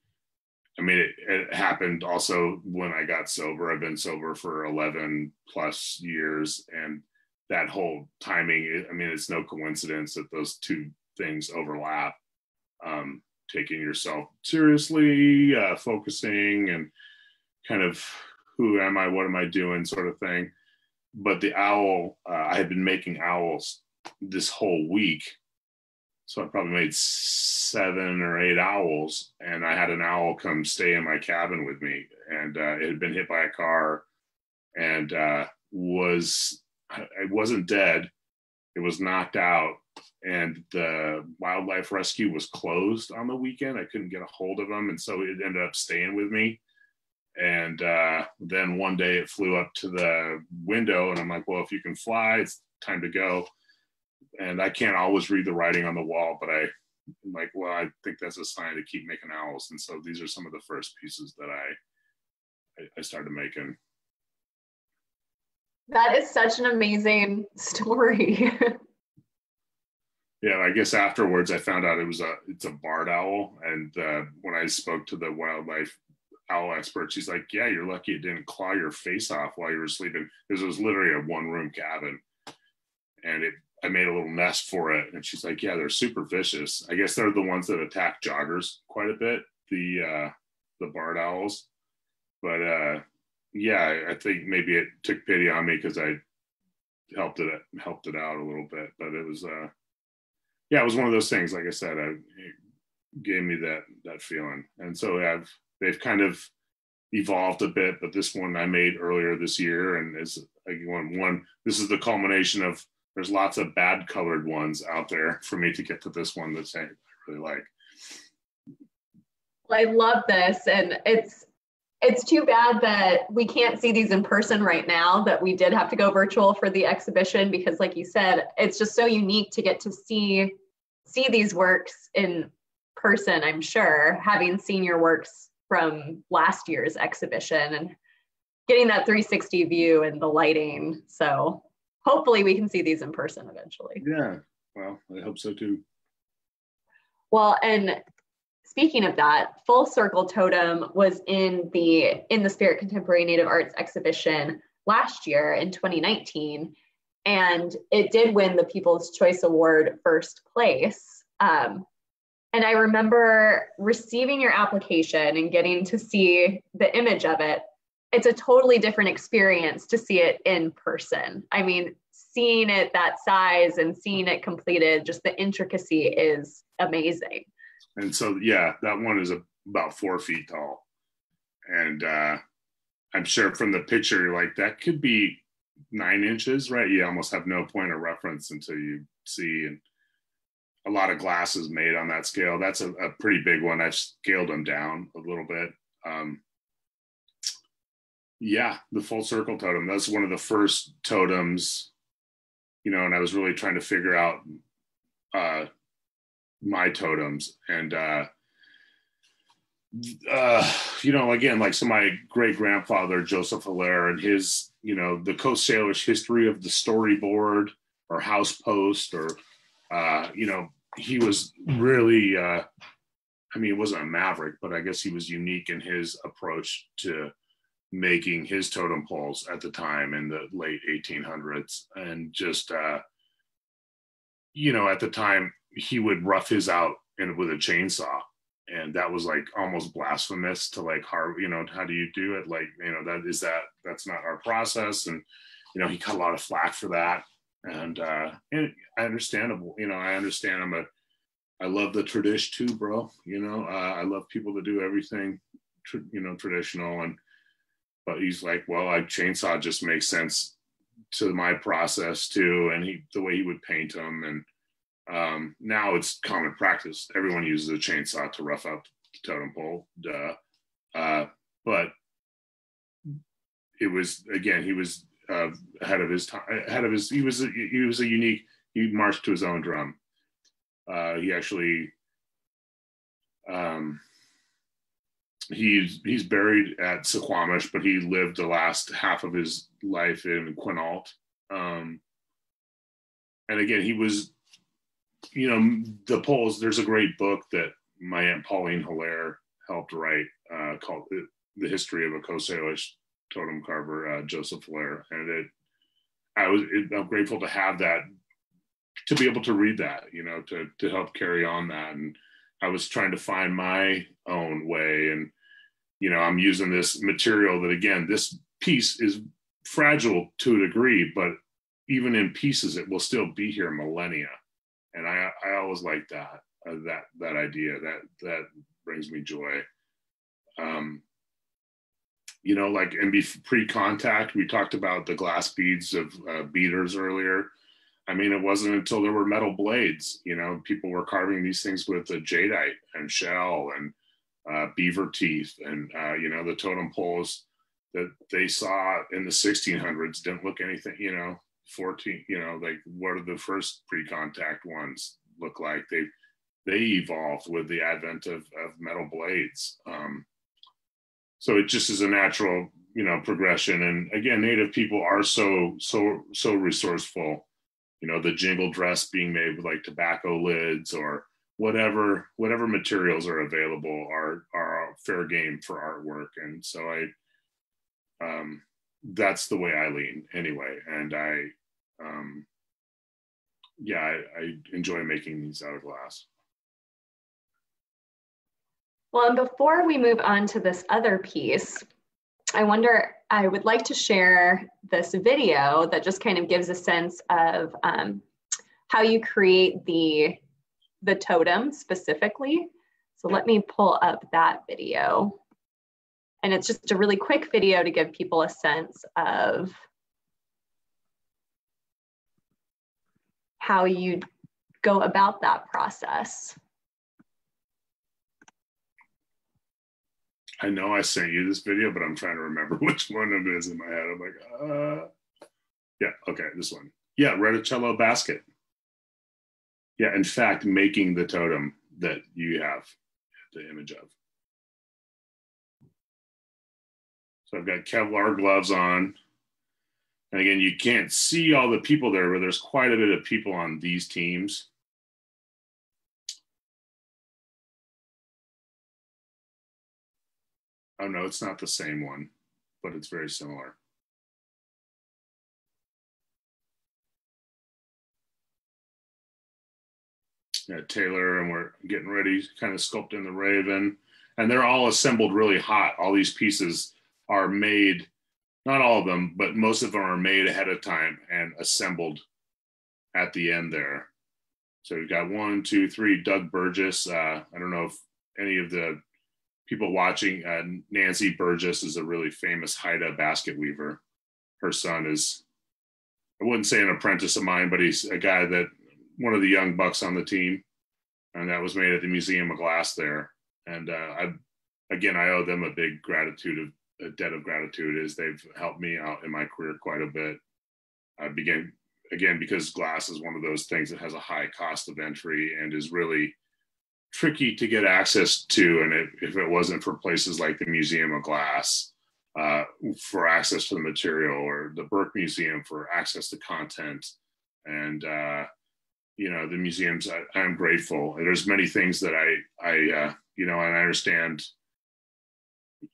I mean, it, it happened also when I got sober. I've been sober for 11 plus years. And that whole timing, I mean, it's no coincidence that those two things overlap. Um, taking yourself seriously, uh, focusing, and kind of who am I, what am I doing, sort of thing. But the owl, uh, I had been making owls this whole week. So I probably made seven or eight owls, and I had an owl come stay in my cabin with me, and uh, it had been hit by a car, and uh, was it wasn't dead, it was knocked out, and the wildlife rescue was closed on the weekend. I couldn't get a hold of them, and so it ended up staying with me and uh, then one day it flew up to the window, and I'm like, well, if you can fly, it's time to go. And I can't always read the writing on the wall, but I am like, well, I think that's a sign to keep making owls. And so these are some of the first pieces that I I started making. That is such an amazing story. yeah, I guess afterwards I found out it was a it's a barred owl, and uh, when I spoke to the wildlife owl expert. She's like, yeah, you're lucky it didn't claw your face off while you were sleeping This was literally a one room cabin. And it, I made a little nest for it. And she's like, yeah, they're super vicious. I guess they're the ones that attack joggers quite a bit, the, uh, the barred owls. But, uh, yeah, I think maybe it took pity on me because I helped it, helped it out a little bit, but it was, uh, yeah, it was one of those things. Like I said, I, gave me that that feeling and so i've they've kind of evolved a bit, but this one I made earlier this year, and is one one. This is the culmination of. There's lots of bad colored ones out there for me to get to this one that I really like. I love this, and it's it's too bad that we can't see these in person right now. That we did have to go virtual for the exhibition because, like you said, it's just so unique to get to see see these works in person. I'm sure, having seen your works from last year's exhibition and getting that 360 view and the lighting. So hopefully we can see these in person eventually. Yeah, well, I hope so too. Well, and speaking of that, Full Circle Totem was in the in the Spirit Contemporary Native Arts exhibition last year in 2019, and it did win the People's Choice Award first place. Um, and I remember receiving your application and getting to see the image of it. It's a totally different experience to see it in person. I mean, seeing it that size and seeing it completed, just the intricacy is amazing. And so, yeah, that one is about four feet tall. And uh, I'm sure from the picture, like, that could be nine inches, right? You almost have no point of reference until you see. And a lot of glasses made on that scale. That's a, a pretty big one. I've scaled them down a little bit. Um, yeah, the full circle totem. That's one of the first totems, you know, and I was really trying to figure out uh, my totems and, uh, uh, you know, again, like so my great grandfather, Joseph Hillaire, and his, you know, the Coast Salish history of the storyboard or house post or uh, you know, he was really, uh, I mean, it wasn't a maverick, but I guess he was unique in his approach to making his totem poles at the time in the late 1800s. And just, uh, you know, at the time, he would rough his out with a chainsaw. And that was like almost blasphemous to like how you know how do you do it? Like you know that is that that's not our process? And you know he got a lot of flack for that and uh and understandable you know i understand i'm a i love the tradition too bro you know uh, i love people to do everything you know traditional and but he's like well like chainsaw just makes sense to my process too and he the way he would paint them and um, now it's common practice. Everyone uses a chainsaw to rough out the totem pole. Duh. Uh, but it was again, he was uh, ahead of his time. Ahead of his, he was a, he was a unique. He marched to his own drum. Uh, he actually, um, he's he's buried at Suquamish, but he lived the last half of his life in Quinault. Um, and again, he was you know, the poles, there's a great book that my Aunt Pauline Hillaire helped write uh, called The History of a Coast Salish Totem Carver, uh, Joseph Hillaire. And it, I was, it, I'm grateful to have that, to be able to read that, you know, to, to help carry on that. And I was trying to find my own way. And, you know, I'm using this material that, again, this piece is fragile to a degree, but even in pieces, it will still be here millennia and I I always like that uh, that that idea that that brings me joy. Um, you know, like and be pre-contact, we talked about the glass beads of uh, beaters earlier. I mean, it wasn't until there were metal blades, you know, people were carving these things with a jadeite and shell and uh, beaver teeth, and uh, you know, the totem poles that they saw in the 1600s didn't look anything, you know, 14 you know like what are the first pre-contact ones look like they they evolved with the advent of, of metal blades um, so it just is a natural you know progression. And again native people are so so so resourceful. You know the jingle dress being made with like tobacco lids or whatever whatever materials are available are are fair game for artwork. And so i um that's the way i lean anyway. And i um, yeah, I, I enjoy making these out of glass. Well, and before we move on to this other piece, I wonder, I would like to share this video that just kind of gives a sense of um, how you create the, the totem specifically. So let me pull up that video. And it's just a really quick video to give people a sense of how you go about that process. I know I sent you this video, but I'm trying to remember which one of it is in my head. I'm like, uh, yeah, okay, this one. Yeah, reticello basket. Yeah, in fact, making the totem that you have the image of. So I've got Kevlar gloves on. And again, you can't see all the people there, but there's quite a bit of people on these teams. Oh no, it's not the same one, but it's very similar. Yeah, Taylor, and we're getting ready, kind of sculpting the Raven. And they're all assembled really hot. All these pieces are made not all of them, but most of them are made ahead of time and assembled at the end there. So we've got one, two, three. Doug Burgess. Uh, I don't know if any of the people watching. Uh, Nancy Burgess is a really famous Haida basket weaver. Her son is, I wouldn't say an apprentice of mine, but he's a guy that one of the young bucks on the team, and that was made at the Museum of Glass there. And uh, I, again, I owe them a big gratitude of a debt of gratitude is they've helped me out in my career quite a bit. I began again because glass is one of those things that has a high cost of entry and is really tricky to get access to. And it, if it wasn't for places like the Museum of Glass uh, for access to the material, or the Burke Museum for access to content, and uh, you know the museums, I, am grateful. There's many things that I, I, uh, you know, and I understand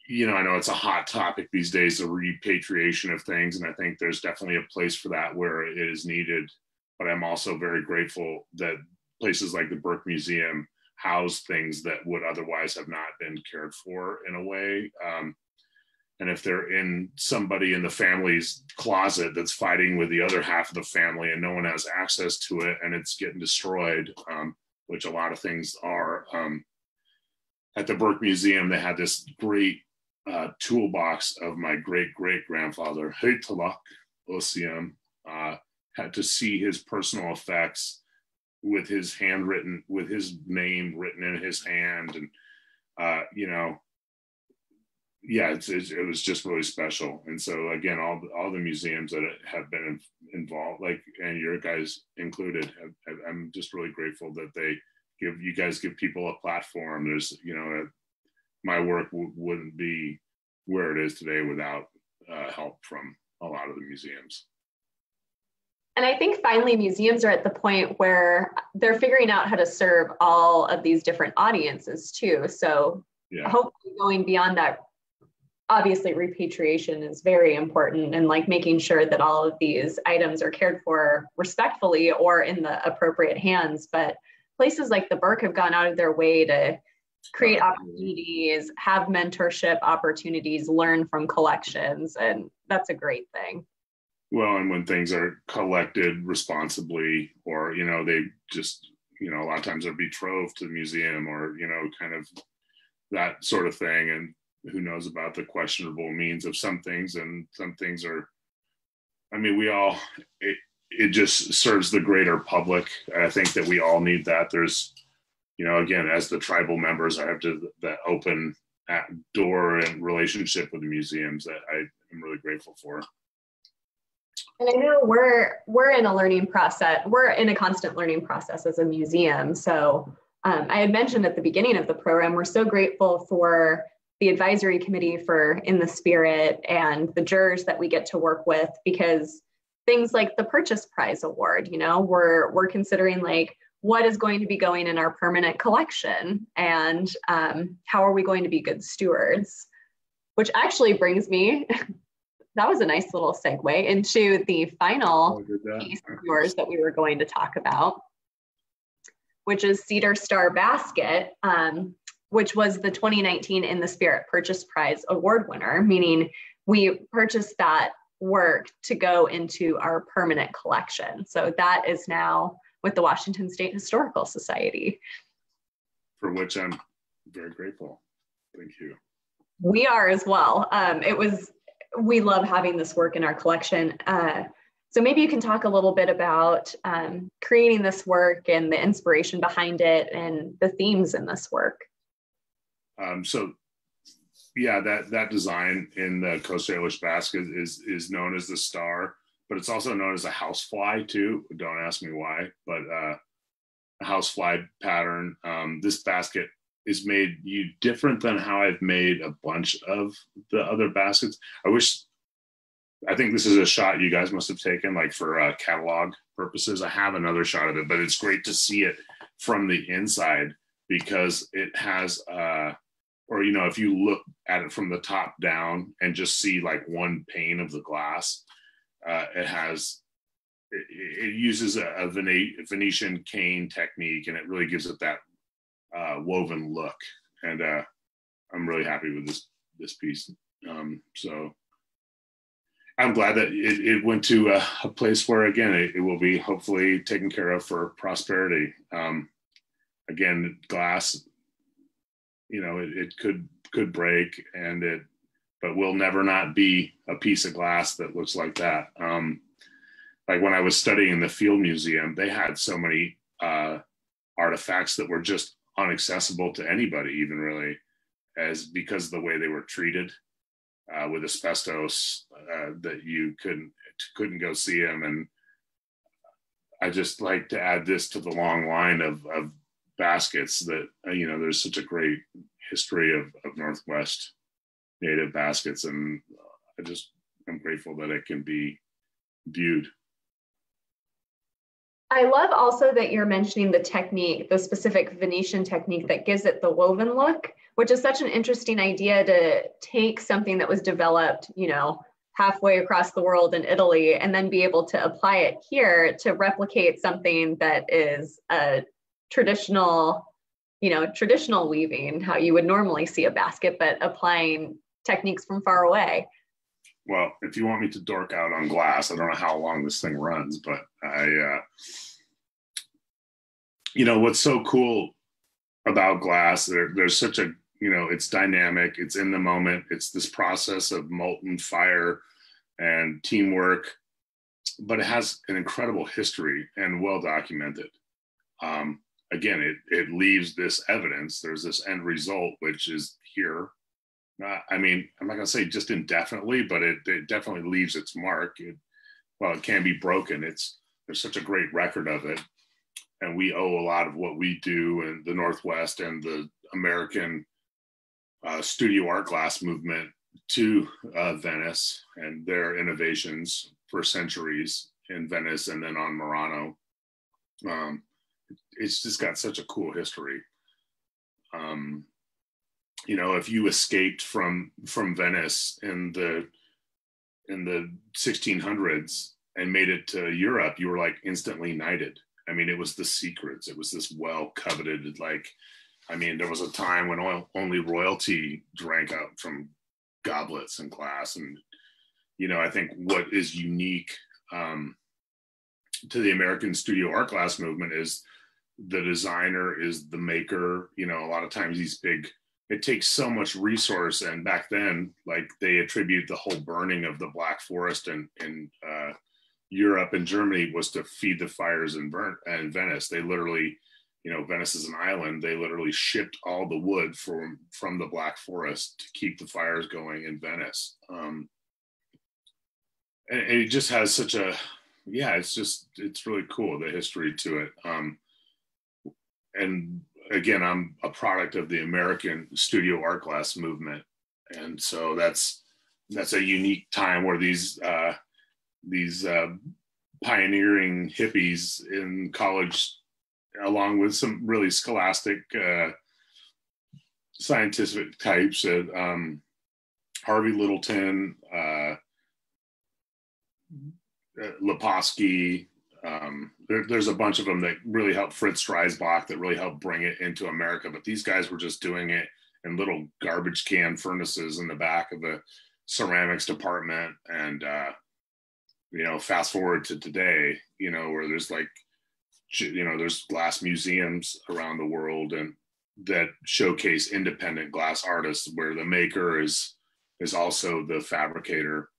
you know, I know it's a hot topic these days, the repatriation of things. And I think there's definitely a place for that where it is needed. But I'm also very grateful that places like the Burke Museum house things that would otherwise have not been cared for in a way. Um, and if they're in somebody in the family's closet that's fighting with the other half of the family and no one has access to it and it's getting destroyed, um, which a lot of things are. Um, at the Burke Museum, they had this great uh, toolbox of my great great grandfather, Haytalak Osium, uh, had to see his personal effects with his handwritten, with his name written in his hand. And, uh, you know, yeah, it's, it's, it was just really special. And so again, all all the museums that have been involved, like and your guys included, have, I'm just really grateful that they give you guys give people a platform. There's you know, a, my work w- wouldn't be where it is today without uh, help from a lot of the museums. And I think finally museums are at the point where they're figuring out how to serve all of these different audiences too. So yeah. hopefully going beyond that, obviously repatriation is very important and like making sure that all of these items are cared for respectfully or in the appropriate hands. But places like the Burke have gone out of their way to create opportunities, have mentorship opportunities, learn from collections, and that's a great thing well and when things are collected responsibly or you know they just you know a lot of times they're betrothed to the museum or you know kind of that sort of thing. And who knows about the questionable means of some things and some things are i mean we all it, it just serves the greater public. I think that we all need that. There's you know again as the tribal members i have to that open door and relationship with the museums that i am really grateful for and I know we're we're in a learning process. We're in a constant learning process as a museum. So um, I had mentioned at the beginning of the program, we're so grateful for the advisory committee for In the Spirit and the jurors that we get to work with because things like the purchase prize award, you know, we're we're considering like what is going to be going in our permanent collection and um, how are we going to be good stewards which actually brings me that was a nice little segue into the final oh, piece of yours that we were going to talk about, which is Cedar Star Basket, um, which was the 2019 In the Spirit Purchase Prize Award winner, meaning we purchased that work to go into our permanent collection. So that is now with the Washington State Historical Society. For which I'm very grateful. Thank you. We are as well. Um, it was we love having this work in our collection. Uh, so maybe you can talk a little bit about um, creating this work and the inspiration behind it and the themes in this work. Um, so yeah, that that design in the Coast Salish basket is is known as the star, but it's also known as a housefly too. Don't ask me why, but uh, a housefly pattern. Um, this basket is made you different than how I've made a bunch of the other baskets. I wish, I think this is a shot you guys must have taken like for uh, catalog purposes. I have another shot of it, but it's great to see it from the inside because it has, uh, or you know, if you look at it from the top down and just see like one pane of the glass, uh, it has it, it uses a, a Venetian cane technique and it really gives it that uh, woven look, and uh, I'm really happy with this this piece. Um, so I'm glad that it, it went to a, a, place where again it, it, will be hopefully taken care of for prosperity. Um, again, glass, you know, it, it could could break, and it, but will never not be a piece of glass that looks like that. Um, like when I was studying in the Field Museum, they had so many uh, artifacts that were just unaccessible to anybody, even really, as because of the way they were treated uh, with asbestos, uh, that you couldn't couldn't go see them. And I just like to add this to the long line of, of baskets that uh, you know there's such a great history of, of Northwest native baskets, and I just I'm grateful that it can be viewed I love also that you're mentioning the technique, the specific Venetian technique that gives it the woven look, which is such an interesting idea to take something that was developed, you know, halfway across the world in Italy and then be able to apply it here to replicate something that is a traditional you know, traditional weaving, how you would normally see a basket, but applying techniques from far away. Well, if you want me to dork out on glass, I don't know how long this thing runs, but I, uh, you know, what's so cool about glass, there, there's such a, you know, it's dynamic, it's in the moment, it's this process of molten fire and teamwork, but it has an incredible history and well documented. Um, again, it, it leaves this evidence. There's this end result, which is here. Uh, I mean, I'm not going to say just indefinitely, but it, it definitely leaves its mark. It, well, it can be broken. It's there's such a great record of it, and we owe a lot of what we do in the Northwest and the American uh, studio art glass movement to uh, Venice and their innovations for centuries in Venice and then on Murano. Um, it's just got such a cool history. Um, you know, if you escaped from from Venice in the in the 1600s and made it to Europe, you were like instantly knighted. I mean, it was the secrets. It was this well coveted, like, I mean, there was a time when oil, only royalty drank out from goblets and glass. And, you know, I think what is unique um, to the American studio art glass movement is the designer is the maker. You know, a lot of times these big, it takes so much resource. And back then, like they attribute the whole burning of the Black Forest in, in uh, Europe and Germany was to feed the fires in, Bern- in Venice. They literally, you know, Venice is an island. They literally shipped all the wood from from the Black Forest to keep the fires going in Venice. Um, and, and it just has such a, yeah, it's just it's really cool the history to it. Um, and again, I'm a product of the American studio art glass movement, and so that's that's a unique time where these uh, these uh, pioneering hippies in college, along with some really scholastic uh, scientific types, uh, um, Harvey Littleton, uh, uh Lipofsky, um, there, there's a bunch of them that really helped Fritz Dreisbach that really helped bring it into America. But these guys were just doing it in little garbage can furnaces in the back of the ceramics department. And, uh, you know, fast forward to today, you know, where there's like, you know, there's glass museums around the world and that showcase independent glass artists where the maker is is also the fabricator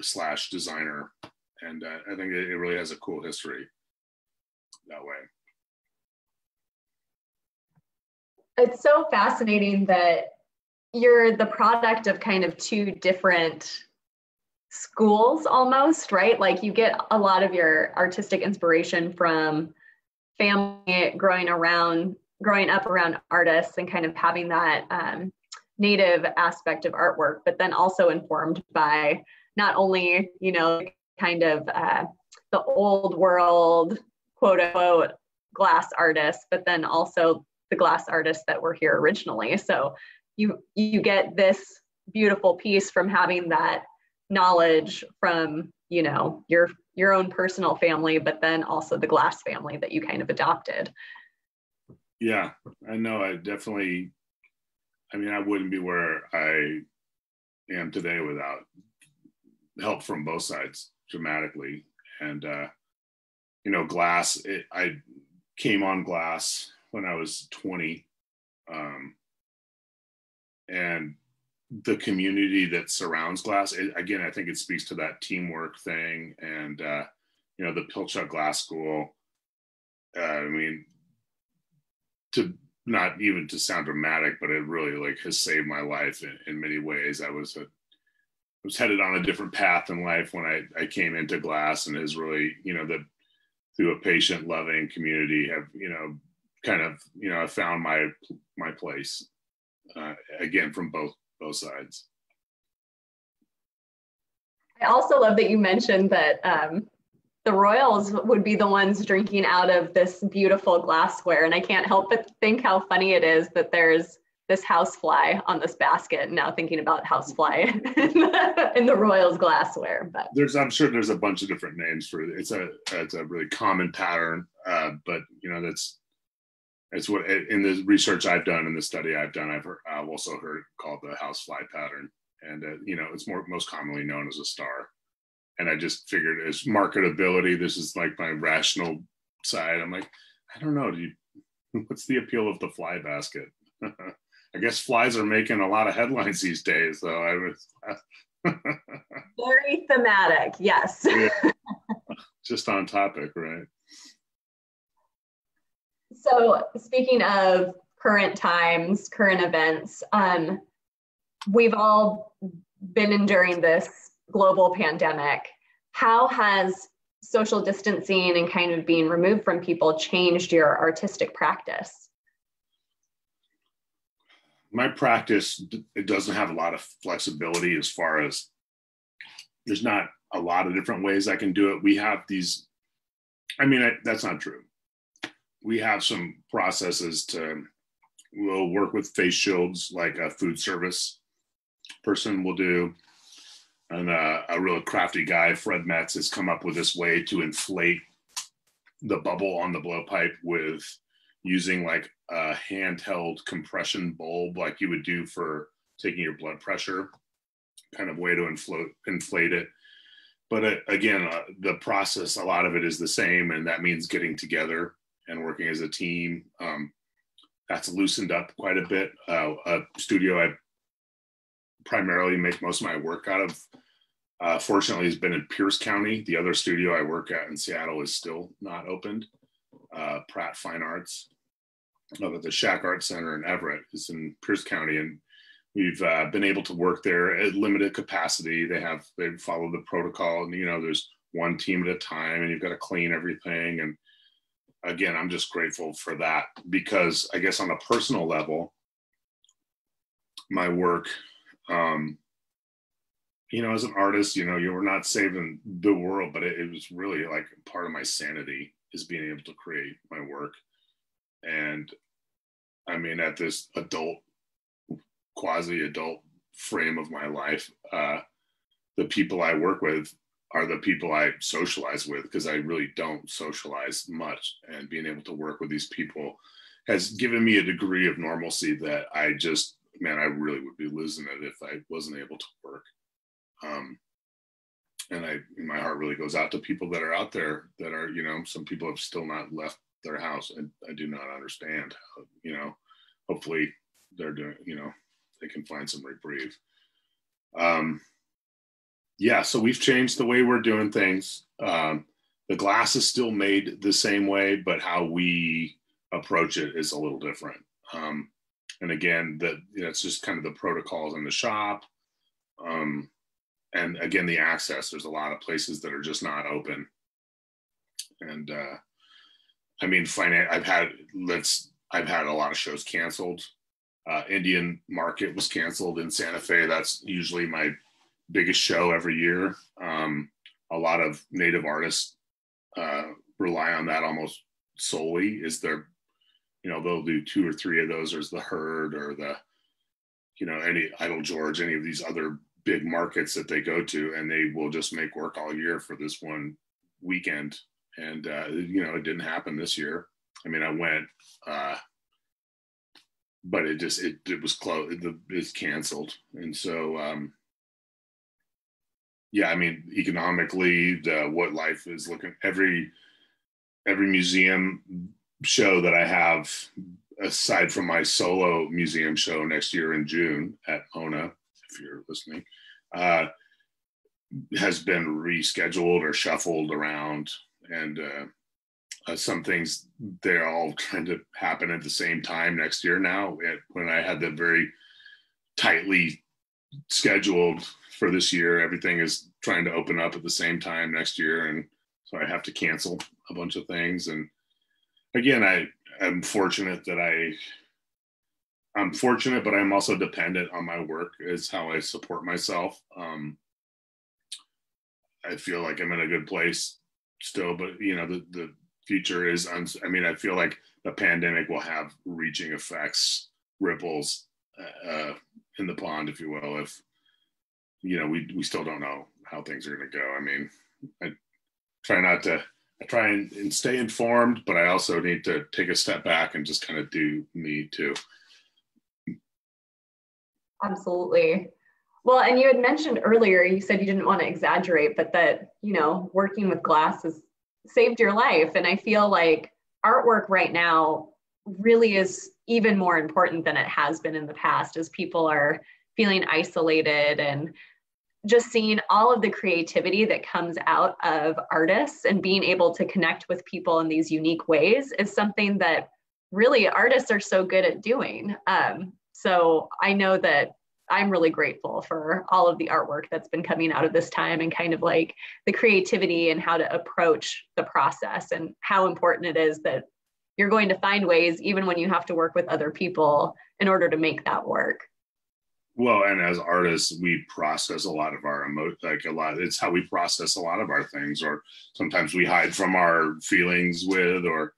slash designer and uh, I think it, it really has a cool history that way. It's so fascinating that you're the product of kind of two different schools almost, right? Like you get a lot of your artistic inspiration from family growing around, growing up around artists and kind of having that um, native aspect of artwork, but then also informed by not only, you know, kind of uh, the old world, quote unquote, glass artists, but then also the glass artists that were here originally. So you you get this beautiful piece from having that knowledge from you know your your own personal family, but then also the glass family that you kind of adopted. Yeah, I know. I definitely. I mean, I wouldn't be where I am today without help from both sides dramatically. And, uh, you know, glass, it, I came on glass when I was 20. Um, and the community that surrounds glass, it, again, I think it speaks to that teamwork thing. And, uh, you know, the Pilchuck Glass School, uh, I mean, to not even to sound dramatic, but it really like has saved my life in, in many ways. I was a was headed on a different path in life when I, I came into glass and is really, you know, the through a patient loving community have, you know, kind of, you know, I found my, my place uh, again, from both, both sides. I also love that you mentioned that um, the royals would be the ones drinking out of this beautiful glassware. And I can't help but think how funny it is that there's this housefly on this basket. Now thinking about housefly in, the, in the Royals glassware, but there's I'm sure there's a bunch of different names for it. It's a it's a really common pattern, uh, but you know that's it's what in the research I've done in the study I've done. I've, heard, I've also heard called the house fly pattern, and uh, you know it's more most commonly known as a star. And I just figured as marketability, this is like my rational side. I'm like, I don't know. Do you, what's the appeal of the fly basket? I guess flies are making a lot of headlines these days, though. I was very thematic, yes. yeah. Just on topic, right? So, speaking of current times, current events, um, we've all been enduring this global pandemic. How has social distancing and kind of being removed from people changed your artistic practice? My practice it doesn't have a lot of flexibility as far as there's not a lot of different ways I can do it. We have these I mean I, that's not true we have some processes to we'll work with face shields like a food service person will do and uh, a real crafty guy fred metz has come up with this way to inflate the bubble on the blowpipe with using like a handheld compression bulb like you would do for taking your blood pressure kind of way to inflate inflate it but uh, again uh, the process a lot of it is the same and that means getting together and working as a team. Um, that's loosened up quite a bit. Uh, a studio I primarily make most of my work out of, uh, fortunately, has been in Pierce County. The other studio I work at in Seattle is still not opened. Uh, Pratt Fine Arts, but the Schack Art Center in Everett is in Pierce County, and we've uh, been able to work there at limited capacity. They have they follow the protocol, and you know, there's one team at a time, and you've got to clean everything and again, I'm just grateful for that because I guess on a personal level, my work, um, you know, as an artist, you know, you were not saving the world, but it, it was really like part of my sanity is being able to create my work. And I mean, at this adult, quasi adult frame of my life, uh, the people I work with are the people I socialize with because I really don't socialize much. And being able to work with these people has given me a degree of normalcy that I just, man, I really would be losing it if I wasn't able to work. Um, and I, my heart really goes out to people that are out there that are, you know, some people have still not left their house. and I do not understand, how, you know, hopefully they're doing, you know, they can find some reprieve. Um, yeah, so we've changed the way we're doing things. Um, the glass is still made the same way, but how we approach it is a little different. Um, and again, that you know, it's just kind of the protocols in the shop. Um, and again, the access. There's a lot of places that are just not open. And uh, I mean, finan- I've had let's I've had a lot of shows canceled. Uh, Indian Market was canceled in Santa Fe. That's usually my biggest show every year. Um, a lot of native artists uh, rely on that almost solely. Is their, you know, they'll do two or three of those. There's the Heard or the, you know, any Eiteljorg, any of these other big markets that they go to, and they will just make work all year for this one weekend. And uh, you know, it didn't happen this year. I mean, I went, uh, but it just it, it was closed. It's canceled, and so um, yeah, I mean, economically, the what life is looking every every museum show that I have, aside from my solo museum show next year in June at MoNA, if you're listening, uh, has been rescheduled or shuffled around, and uh, uh, some things they're all trying to happen at the same time next year. Now, it, when I had them very tightly scheduled for this year. Everything is trying to open up at the same time next year, and so I have to cancel a bunch of things. And again, I am fortunate that I I'm fortunate, but I'm also dependent on my work is how I support myself. Um, I feel like I'm in a good place still, but you know the the future is. Uns- I mean, I feel like the pandemic will have reaching effects, ripples uh, in the pond, if you will, if you know, we we still don't know how things are going to go. I mean, I try not to I try and, and stay informed, but I also need to take a step back and just kind of do me too. Absolutely. Well, and you had mentioned earlier, you said you didn't want to exaggerate, but that, you know, working with glass has saved your life. And I feel like artwork right now really is even more important than it has been in the past as people are feeling isolated and just seeing all of the creativity that comes out of artists and being able to connect with people in these unique ways is something that really artists are so good at doing. Um, so I know that I'm really grateful for all of the artwork that's been coming out of this time and kind of like the creativity and how to approach the process and how important it is that you're going to find ways, even when you have to work with other people, in order to make that work. Well, and as artists, we process a lot of our emo like a lot. It's how we process a lot of our things, or sometimes we hide from our feelings with, or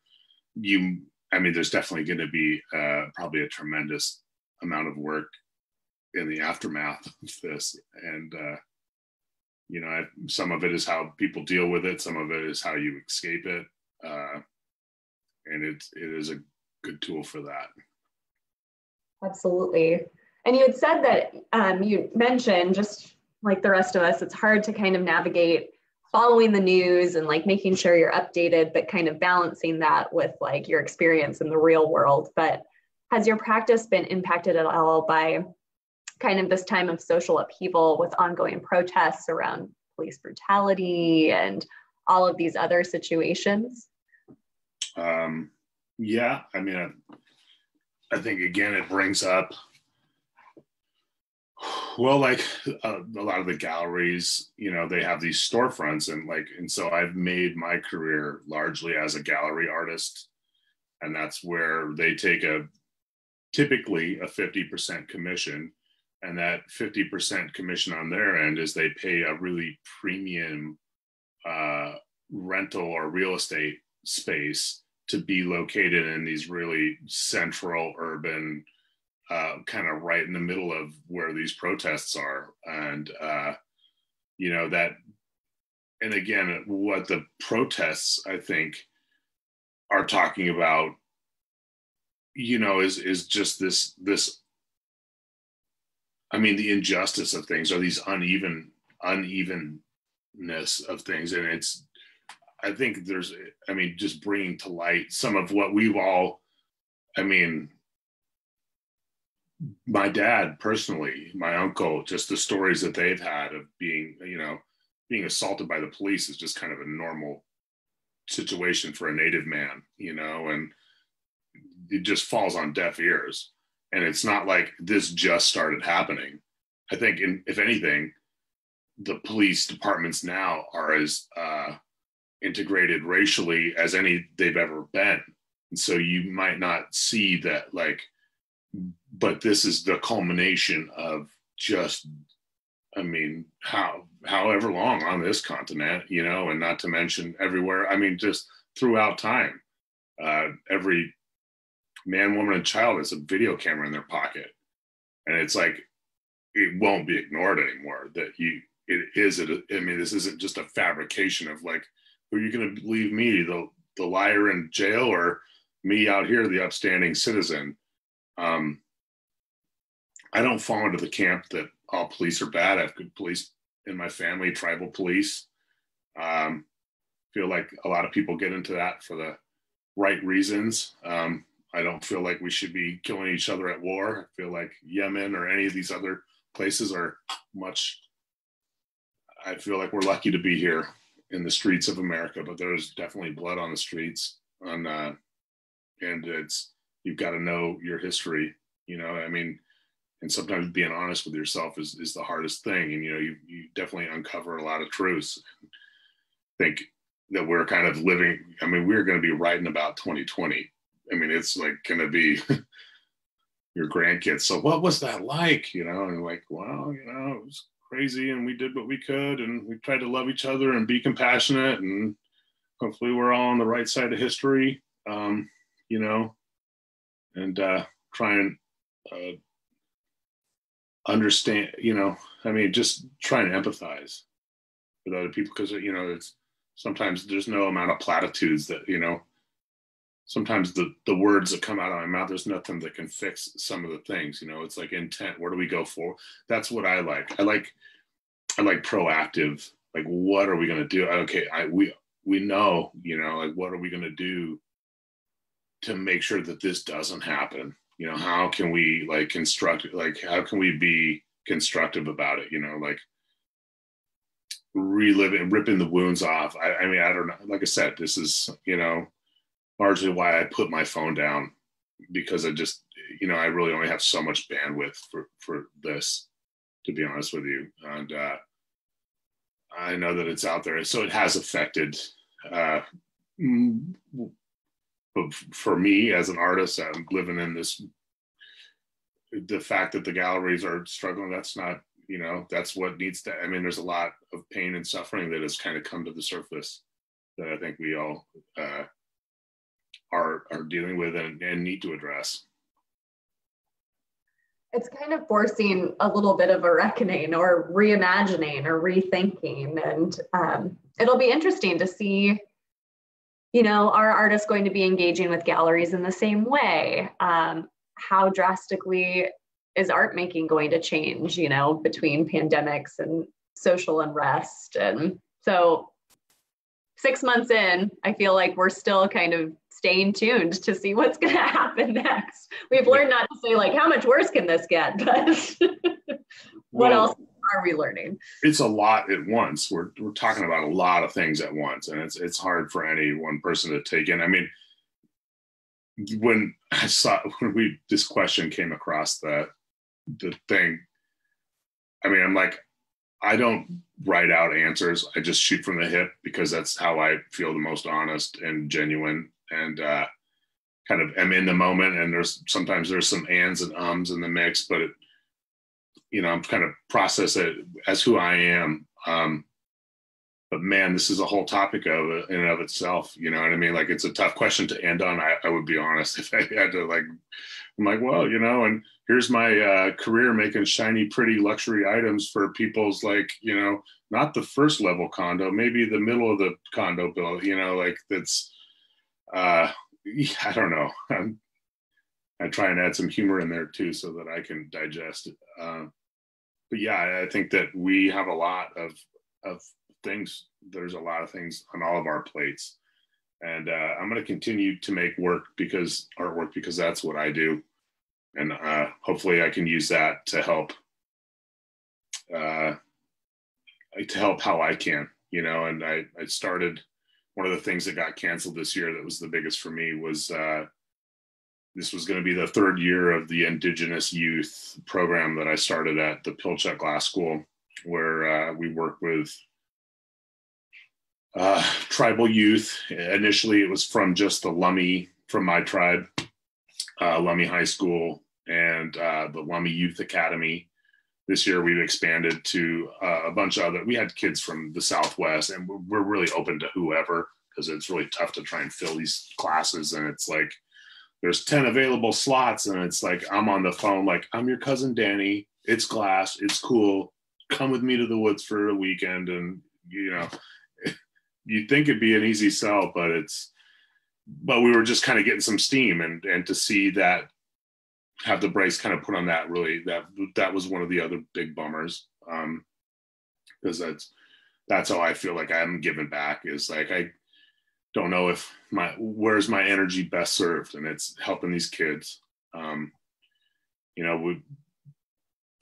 you. I mean, there's definitely going to be uh, probably a tremendous amount of work in the aftermath of this. And uh, you know I, some of it is how people deal with it. Some of it is how you escape it. Uh, and it, it is a good tool for that. Absolutely. And you had said that um, you mentioned just like the rest of us it's hard to kind of navigate following the news and like making sure you're updated but kind of balancing that with like your experience in the real world. But has your practice been impacted at all by kind of this time of social upheaval with ongoing protests around police brutality and all of these other situations? Um, yeah, I mean, I, I, think again, it brings up, well, like uh, a lot of the galleries, you know, they have these storefronts and like, and so I've made my career largely as a gallery artist. And that's where they take a typically a 50% commission and that 50% commission on their end is they pay a really premium uh, rental or real estate space to be located in these really central urban uh, kind of right in the middle of where these protests are. And uh, you know that and again what the protests i think are talking about you know is is just this this I mean, the injustice of things or these uneven unevenness of things, and it's. I think there's. I mean, just bringing to light some of what we've all. I mean, my dad personally, my uncle, just the stories that they've had of being, you know, being assaulted by the police is just kind of a normal situation for a native man, you know, and it just falls on deaf ears and it's not like this just started happening. I think in, if anything the police departments now are as uh, integrated racially as any they've ever been. And so you might not see that like but this is the culmination of just i mean how however long on this continent you know and not to mention everywhere i mean just throughout time uh, every man, woman, and child has a video camera in their pocket. And it's like, it won't be ignored anymore that you, it is, it, I mean, this isn't just a fabrication of like, who are you going to believe me, the, the liar in jail or me out here, the upstanding citizen? Um, I don't fall into the camp that all police are bad. I have good police in my family, tribal police. Um, feel like a lot of people get into that for the right reasons. Um, I don't feel like we should be killing each other at war. I feel like Yemen or any of these other places are much. I feel like we're lucky to be here in the streets of America, but there's definitely blood on the streets. On uh, and it's you've got to know your history. You know, I mean, and sometimes being honest with yourself is is the hardest thing. And you know, you you definitely uncover a lot of truths. Think that we're kind of living. I mean, we're going to be writing about 2020 I mean, it's like going to be your grandkids. So what was that like? You know, and like, well, you know, it was crazy and we did what we could and we tried to love each other and be compassionate and hopefully we're all on the right side of history, um, you know, and uh, try and uh, understand, you know, I mean, just try and empathize with other people because, you know, it's sometimes there's no amount of platitudes that you know sometimes the the words that come out of my mouth there's nothing that can fix some of the things you know it's like intent where do we go for that's what i like i like i like proactive like what are we going to do okay i we we know you know like what are we going to do to make sure that this doesn't happen you know how can we like construct like how can we be constructive about it you know like reliving ripping the wounds off I, I mean i don't know like i said this is you know largely why I put my phone down because I just, you know, I really only have so much bandwidth for, for this, to be honest with you. And uh, I know that it's out there. So it has affected, uh, for me as an artist, I'm living in this, the fact that the galleries are struggling, that's not, you know, that's what needs to, I mean, there's a lot of pain and suffering that has kind of come to the surface that I think we all, uh, are are dealing with and, and need to address. It's kind of forcing a little bit of a reckoning or reimagining or rethinking. And um, it'll be interesting to see you know are artists going to be engaging with galleries in the same way? Um, how drastically is art making going to change you know between pandemics and social unrest? And so six months in i feel like we're still kind of staying tuned to see what's going to happen next. We've learned not to say like, how much worse can this get? But what well, else are we learning? It's a lot at once. We're we're talking about a lot of things at once, and it's it's hard for any one person to take in. I mean, when I saw when we this question came across the the thing, I mean, I'm like, I don't write out answers. I just shoot from the hip because that's how I feel the most honest and genuine and uh, kind of am in the moment. And there's sometimes there's some ands and ums in the mix, but it, you know, I'm kind of process it as who I am. Um, but man, this is a whole topic of in and of itself. You know what I mean? Like it's a tough question to end on. I, I would be honest if I had to like, I'm like, well, you know, and here's my uh, career making shiny, pretty luxury items for people's like, you know, not the first level condo, maybe the middle of the condo bill. You know, like that's uh, I don't know. I'm, I try and add some humor in there too, so that I can digest it. Uh, but yeah, I think that we have a lot of of things. There's a lot of things on all of our plates, and uh, I'm going to continue to make work because artwork because that's what I do, and uh, hopefully I can use that to help uh, to help how I can, you know. And I I started one of the things that got canceled this year that was the biggest for me was uh, this was going to be the third year of the indigenous youth program that I started at the Pilchuck Glass School, where uh, we work with uh, tribal youth. Initially, it was from just the Lummi, from my tribe, uh, Lummi High School, and uh, the Lummi Youth Academy this year we've expanded to uh, a bunch of other we had kids from the southwest and we're, really open to whoever because it's really tough to try and fill these classes and it's like there's 10 available slots and it's like i'm on the phone like i'm your cousin danny. It's glass it's cool. Come with me to the woods for a weekend and you know you'd think it'd be an easy sell but it's but we were just kind of getting some steam and and to see that have the brakes kind of put on that really that that was one of the other big bummers um because that's that's how i feel like i'm giving back is like i don't know if my where's my energy best served? And it's helping these kids um you know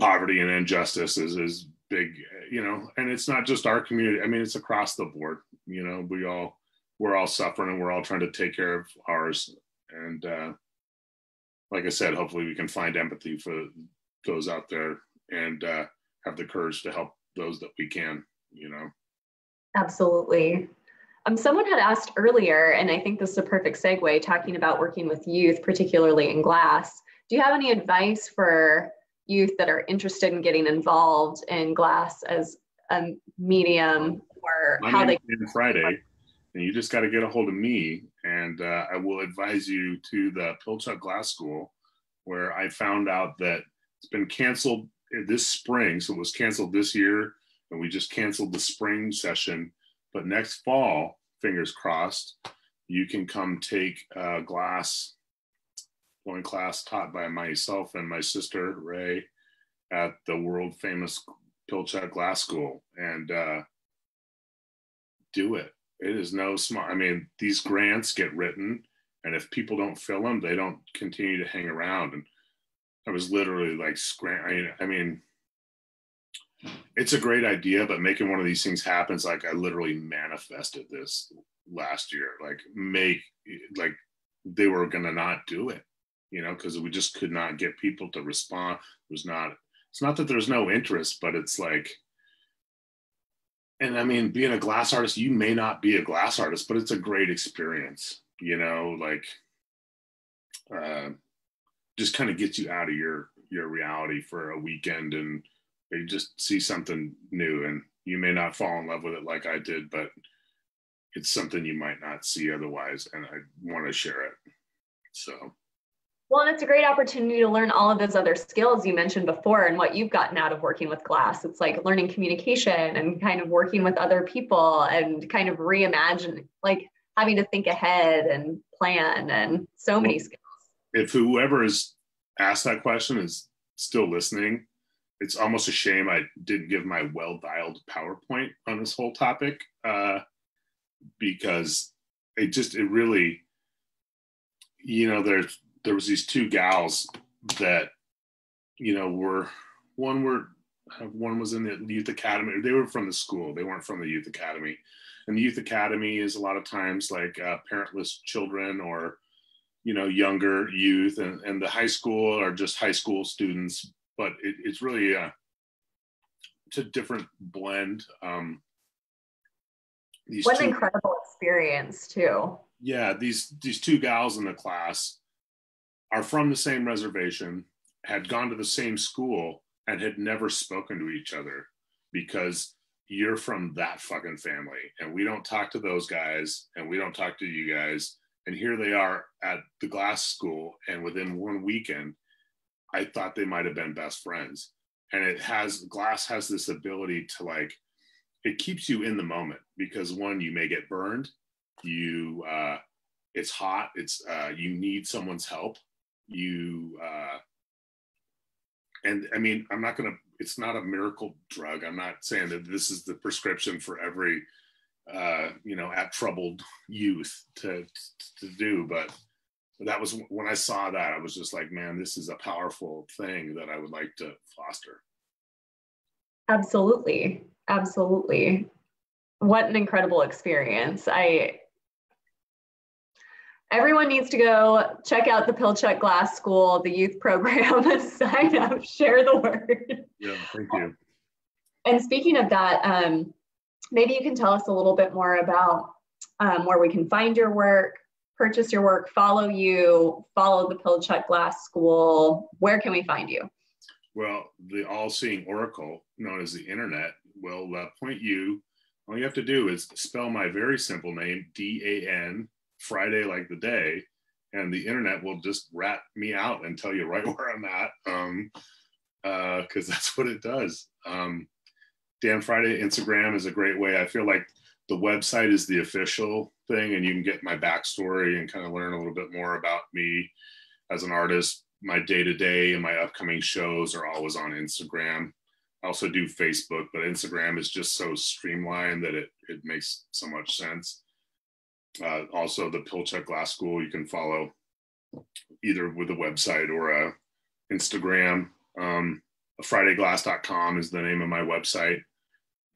poverty and injustice is is big you know and it's not just our community. I mean it's across the board you know we all we're all suffering and we're all trying to take care of ours. And uh like I said, hopefully we can find empathy for those out there and uh, have the courage to help those that we can, you know. Absolutely. Um, someone had asked earlier, and I think this is a perfect segue, talking about working with youth, particularly in glass. Do you have any advice for youth that are interested in getting involved in glass as a medium or My how they Friday and you just got to get a hold of me and uh, i will advise you to the pilchuck glass school where i found out that it's been canceled this spring so it was canceled this year and we just canceled the spring session But next fall, fingers crossed, you can come take a glass blowing class taught by myself and my sister Ray at the world famous Pilchuck Glass School and uh, do it. It is no smart. I mean, these grants get written, and if people don't fill them, they don't continue to hang around. And I was literally like scram. I mean, it's a great idea, but making one of these things happen is like I literally manifested this last year. Like make like they were gonna not do it, you know, because we just could not get people to respond. It was not. It's not that there's no interest, but it's like. And I mean, being a glass artist, you may not be a glass artist, but it's a great experience, you know, like uh, just kind of gets you out of your your reality for a weekend and you just see something new and you may not fall in love with it like I did, but it's something you might not see otherwise. And I want to share it. So. Well, and it's a great opportunity to learn all of those other skills you mentioned before and what you've gotten out of working with glass. It's like learning communication and kind of working with other people and kind of reimagining, like having to think ahead and plan and so many skills. If whoever is asked that question is still listening, it's almost a shame I didn't give my well dialed PowerPoint on this whole topic uh, because it just it really, you know, there's there was these two gals that, you know, were one were one was in the youth academy. They were from the school. They weren't from the youth academy. And the youth academy is a lot of times like uh, parentless children or you know younger youth and, and the high school are just high school students but it, it's really a, it's a different blend. Um, these what an incredible experience too. Yeah, these these two gals in the class are from the same reservation, had gone to the same school, and had never spoken to each other because you're from that fucking family, and we don't talk to those guys, and we don't talk to you guys. And here they are at the glass school, and within one weekend, I thought they might have been best friends. And it has glass has this ability to like it keeps you in the moment because one, you may get burned, you uh it's hot, it's uh you need someone's help. You uh and I mean, I'm not gonna it's not a miracle drug. I'm not saying that this is the prescription for every uh, you know, at troubled youth to to do, but that was when I saw that, I was just like, man, this is a powerful thing that I would like to foster. Absolutely. Absolutely. What an incredible experience. I everyone needs to go check out the Pilchuck Glass School, the youth program, sign up, share the word. Yeah, thank you. And speaking of that, um, maybe you can tell us a little bit more about um, where we can find your work, purchase your work, follow you, follow the Pilchuck Glass School? Where can we find you? Well, the all seeing oracle, known as the internet, will uh, point you. All you have to do is spell my very simple name, D A N, Friday like the day, and the internet will just rat me out and tell you right where I'm at. Um, uh, because uh, that's what it does. Um, Dan Friday Instagram is a great way. I feel like the website is the official thing and you can get my backstory and kind of learn a little bit more about me as an artist my day to day and my upcoming shows are always on instagram i also do facebook but instagram is just so streamlined that it, it makes so much sense uh, also the pilchuck glass school you can follow either with a website or a instagram. Um, fridayglass.com is the name of my website.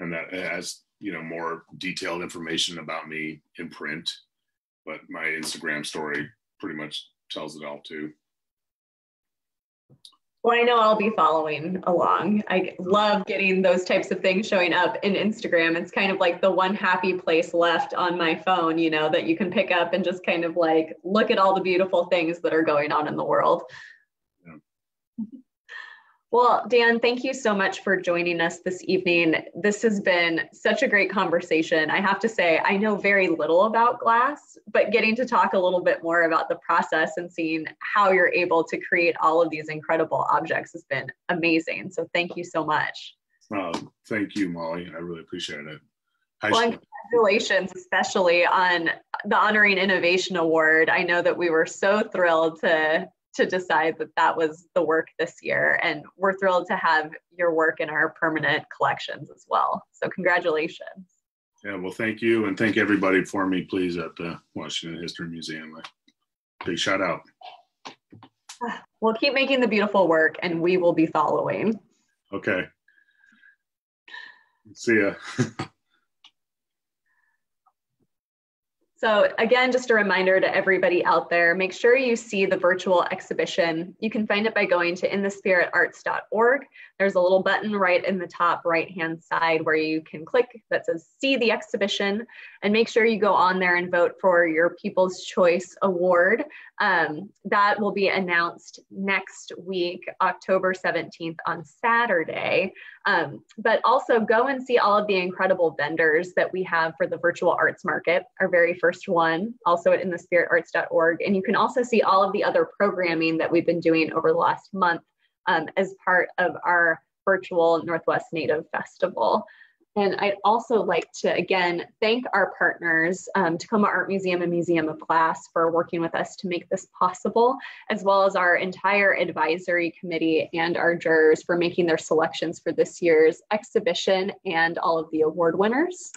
And that has you know more detailed information about me in print. But my instagram story pretty much tells it all too well i know i'll be following along. I love getting those types of things showing up in instagram. It's kind of like the one happy place left on my phone you know that you can pick up and just kind of like look at all the beautiful things that are going on in the world well, Dan, thank you so much for joining us this evening. This has been such a great conversation. I have to say, I know very little about glass, but getting to talk a little bit more about the process and seeing how you're able to create all of these incredible objects has been amazing. So, thank you so much. Uh, thank you, Molly. I really appreciate it. well, congratulations, especially on the Honoring Innovation Award. I know that we were so thrilled to to decide that that was the work this year, and we're thrilled to have your work in our permanent collections as well. So, congratulations. Yeah, well, thank you, and thank everybody for me, please, at the Washington History Museum. Big shout out. We'll keep making the beautiful work, and we will be following. Okay. See ya. So again, just a reminder to everybody out there, make sure you see the virtual exhibition. You can find it by going to inthespiritarts.org. There's a little button right in the top right-hand side where you can click that says see the exhibition and make sure you go on there and vote for your People's Choice Award. Um, that will be announced next week, October 17th on Saturday. Um, but also go and see all of the incredible vendors that we have for the virtual arts market, our very first one, also at inthespiritarts.org. And you can also see all of the other programming that we've been doing over the last month um, as part of our virtual Northwest Native Festival. And I'd also like to again thank our partners, um, Tacoma Art Museum and Museum of Glass, for working with us to make this possible, as well as our entire advisory committee and our jurors for making their selections for this year's exhibition and all of the award winners.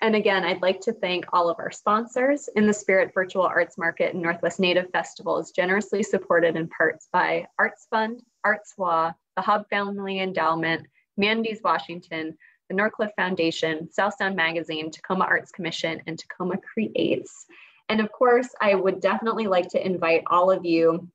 And again, I'd like to thank all of our sponsors. In the Spirit Virtual Arts Market and Northwest Native Festival is generously supported in parts by Arts Fund, ArtsWA, the Hub Family Endowment, Humanities Washington, the Norcliffe Foundation, South Sound Magazine, Tacoma Arts Commission, and Tacoma Creates. And of course, I would definitely like to invite all of you.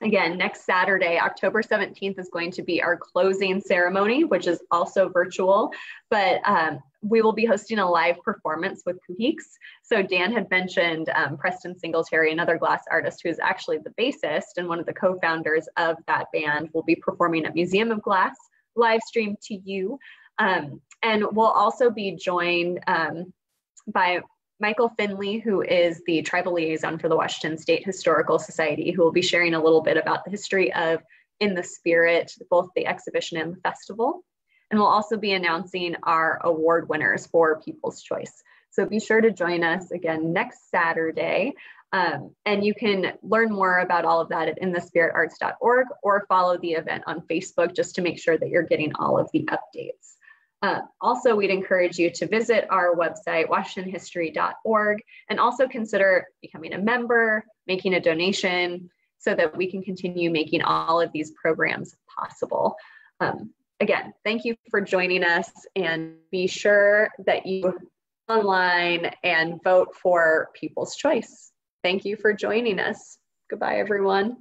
Again, next Saturday, October 17th, is going to be our closing ceremony, which is also virtual. But um, we will be hosting a live performance with Khu.éex'. So Dan had mentioned um, Preston Singletary, another glass artist who is actually the bassist and one of the co-founders of that band, will be performing at Museum of Glass, live stream to you. Um, and we'll also be joined um, by Michael Finley, who is the tribal liaison for the Washington State Historical Society, who will be sharing a little bit about the history of In the Spirit, both the exhibition and the festival. And we'll also be announcing our award winners for People's Choice. So be sure to join us again next Saturday. Um, and you can learn more about all of that at inthespiritarts.org or follow the event on Facebook just to make sure that you're getting all of the updates. Uh, also, we'd encourage you to visit our website, washingtonhistory.org, and also consider becoming a member, making a donation, so that we can continue making all of these programs possible. Um, again, thank you for joining us, and be sure that you online and vote for People's Choice. Thank you for joining us. Goodbye, everyone.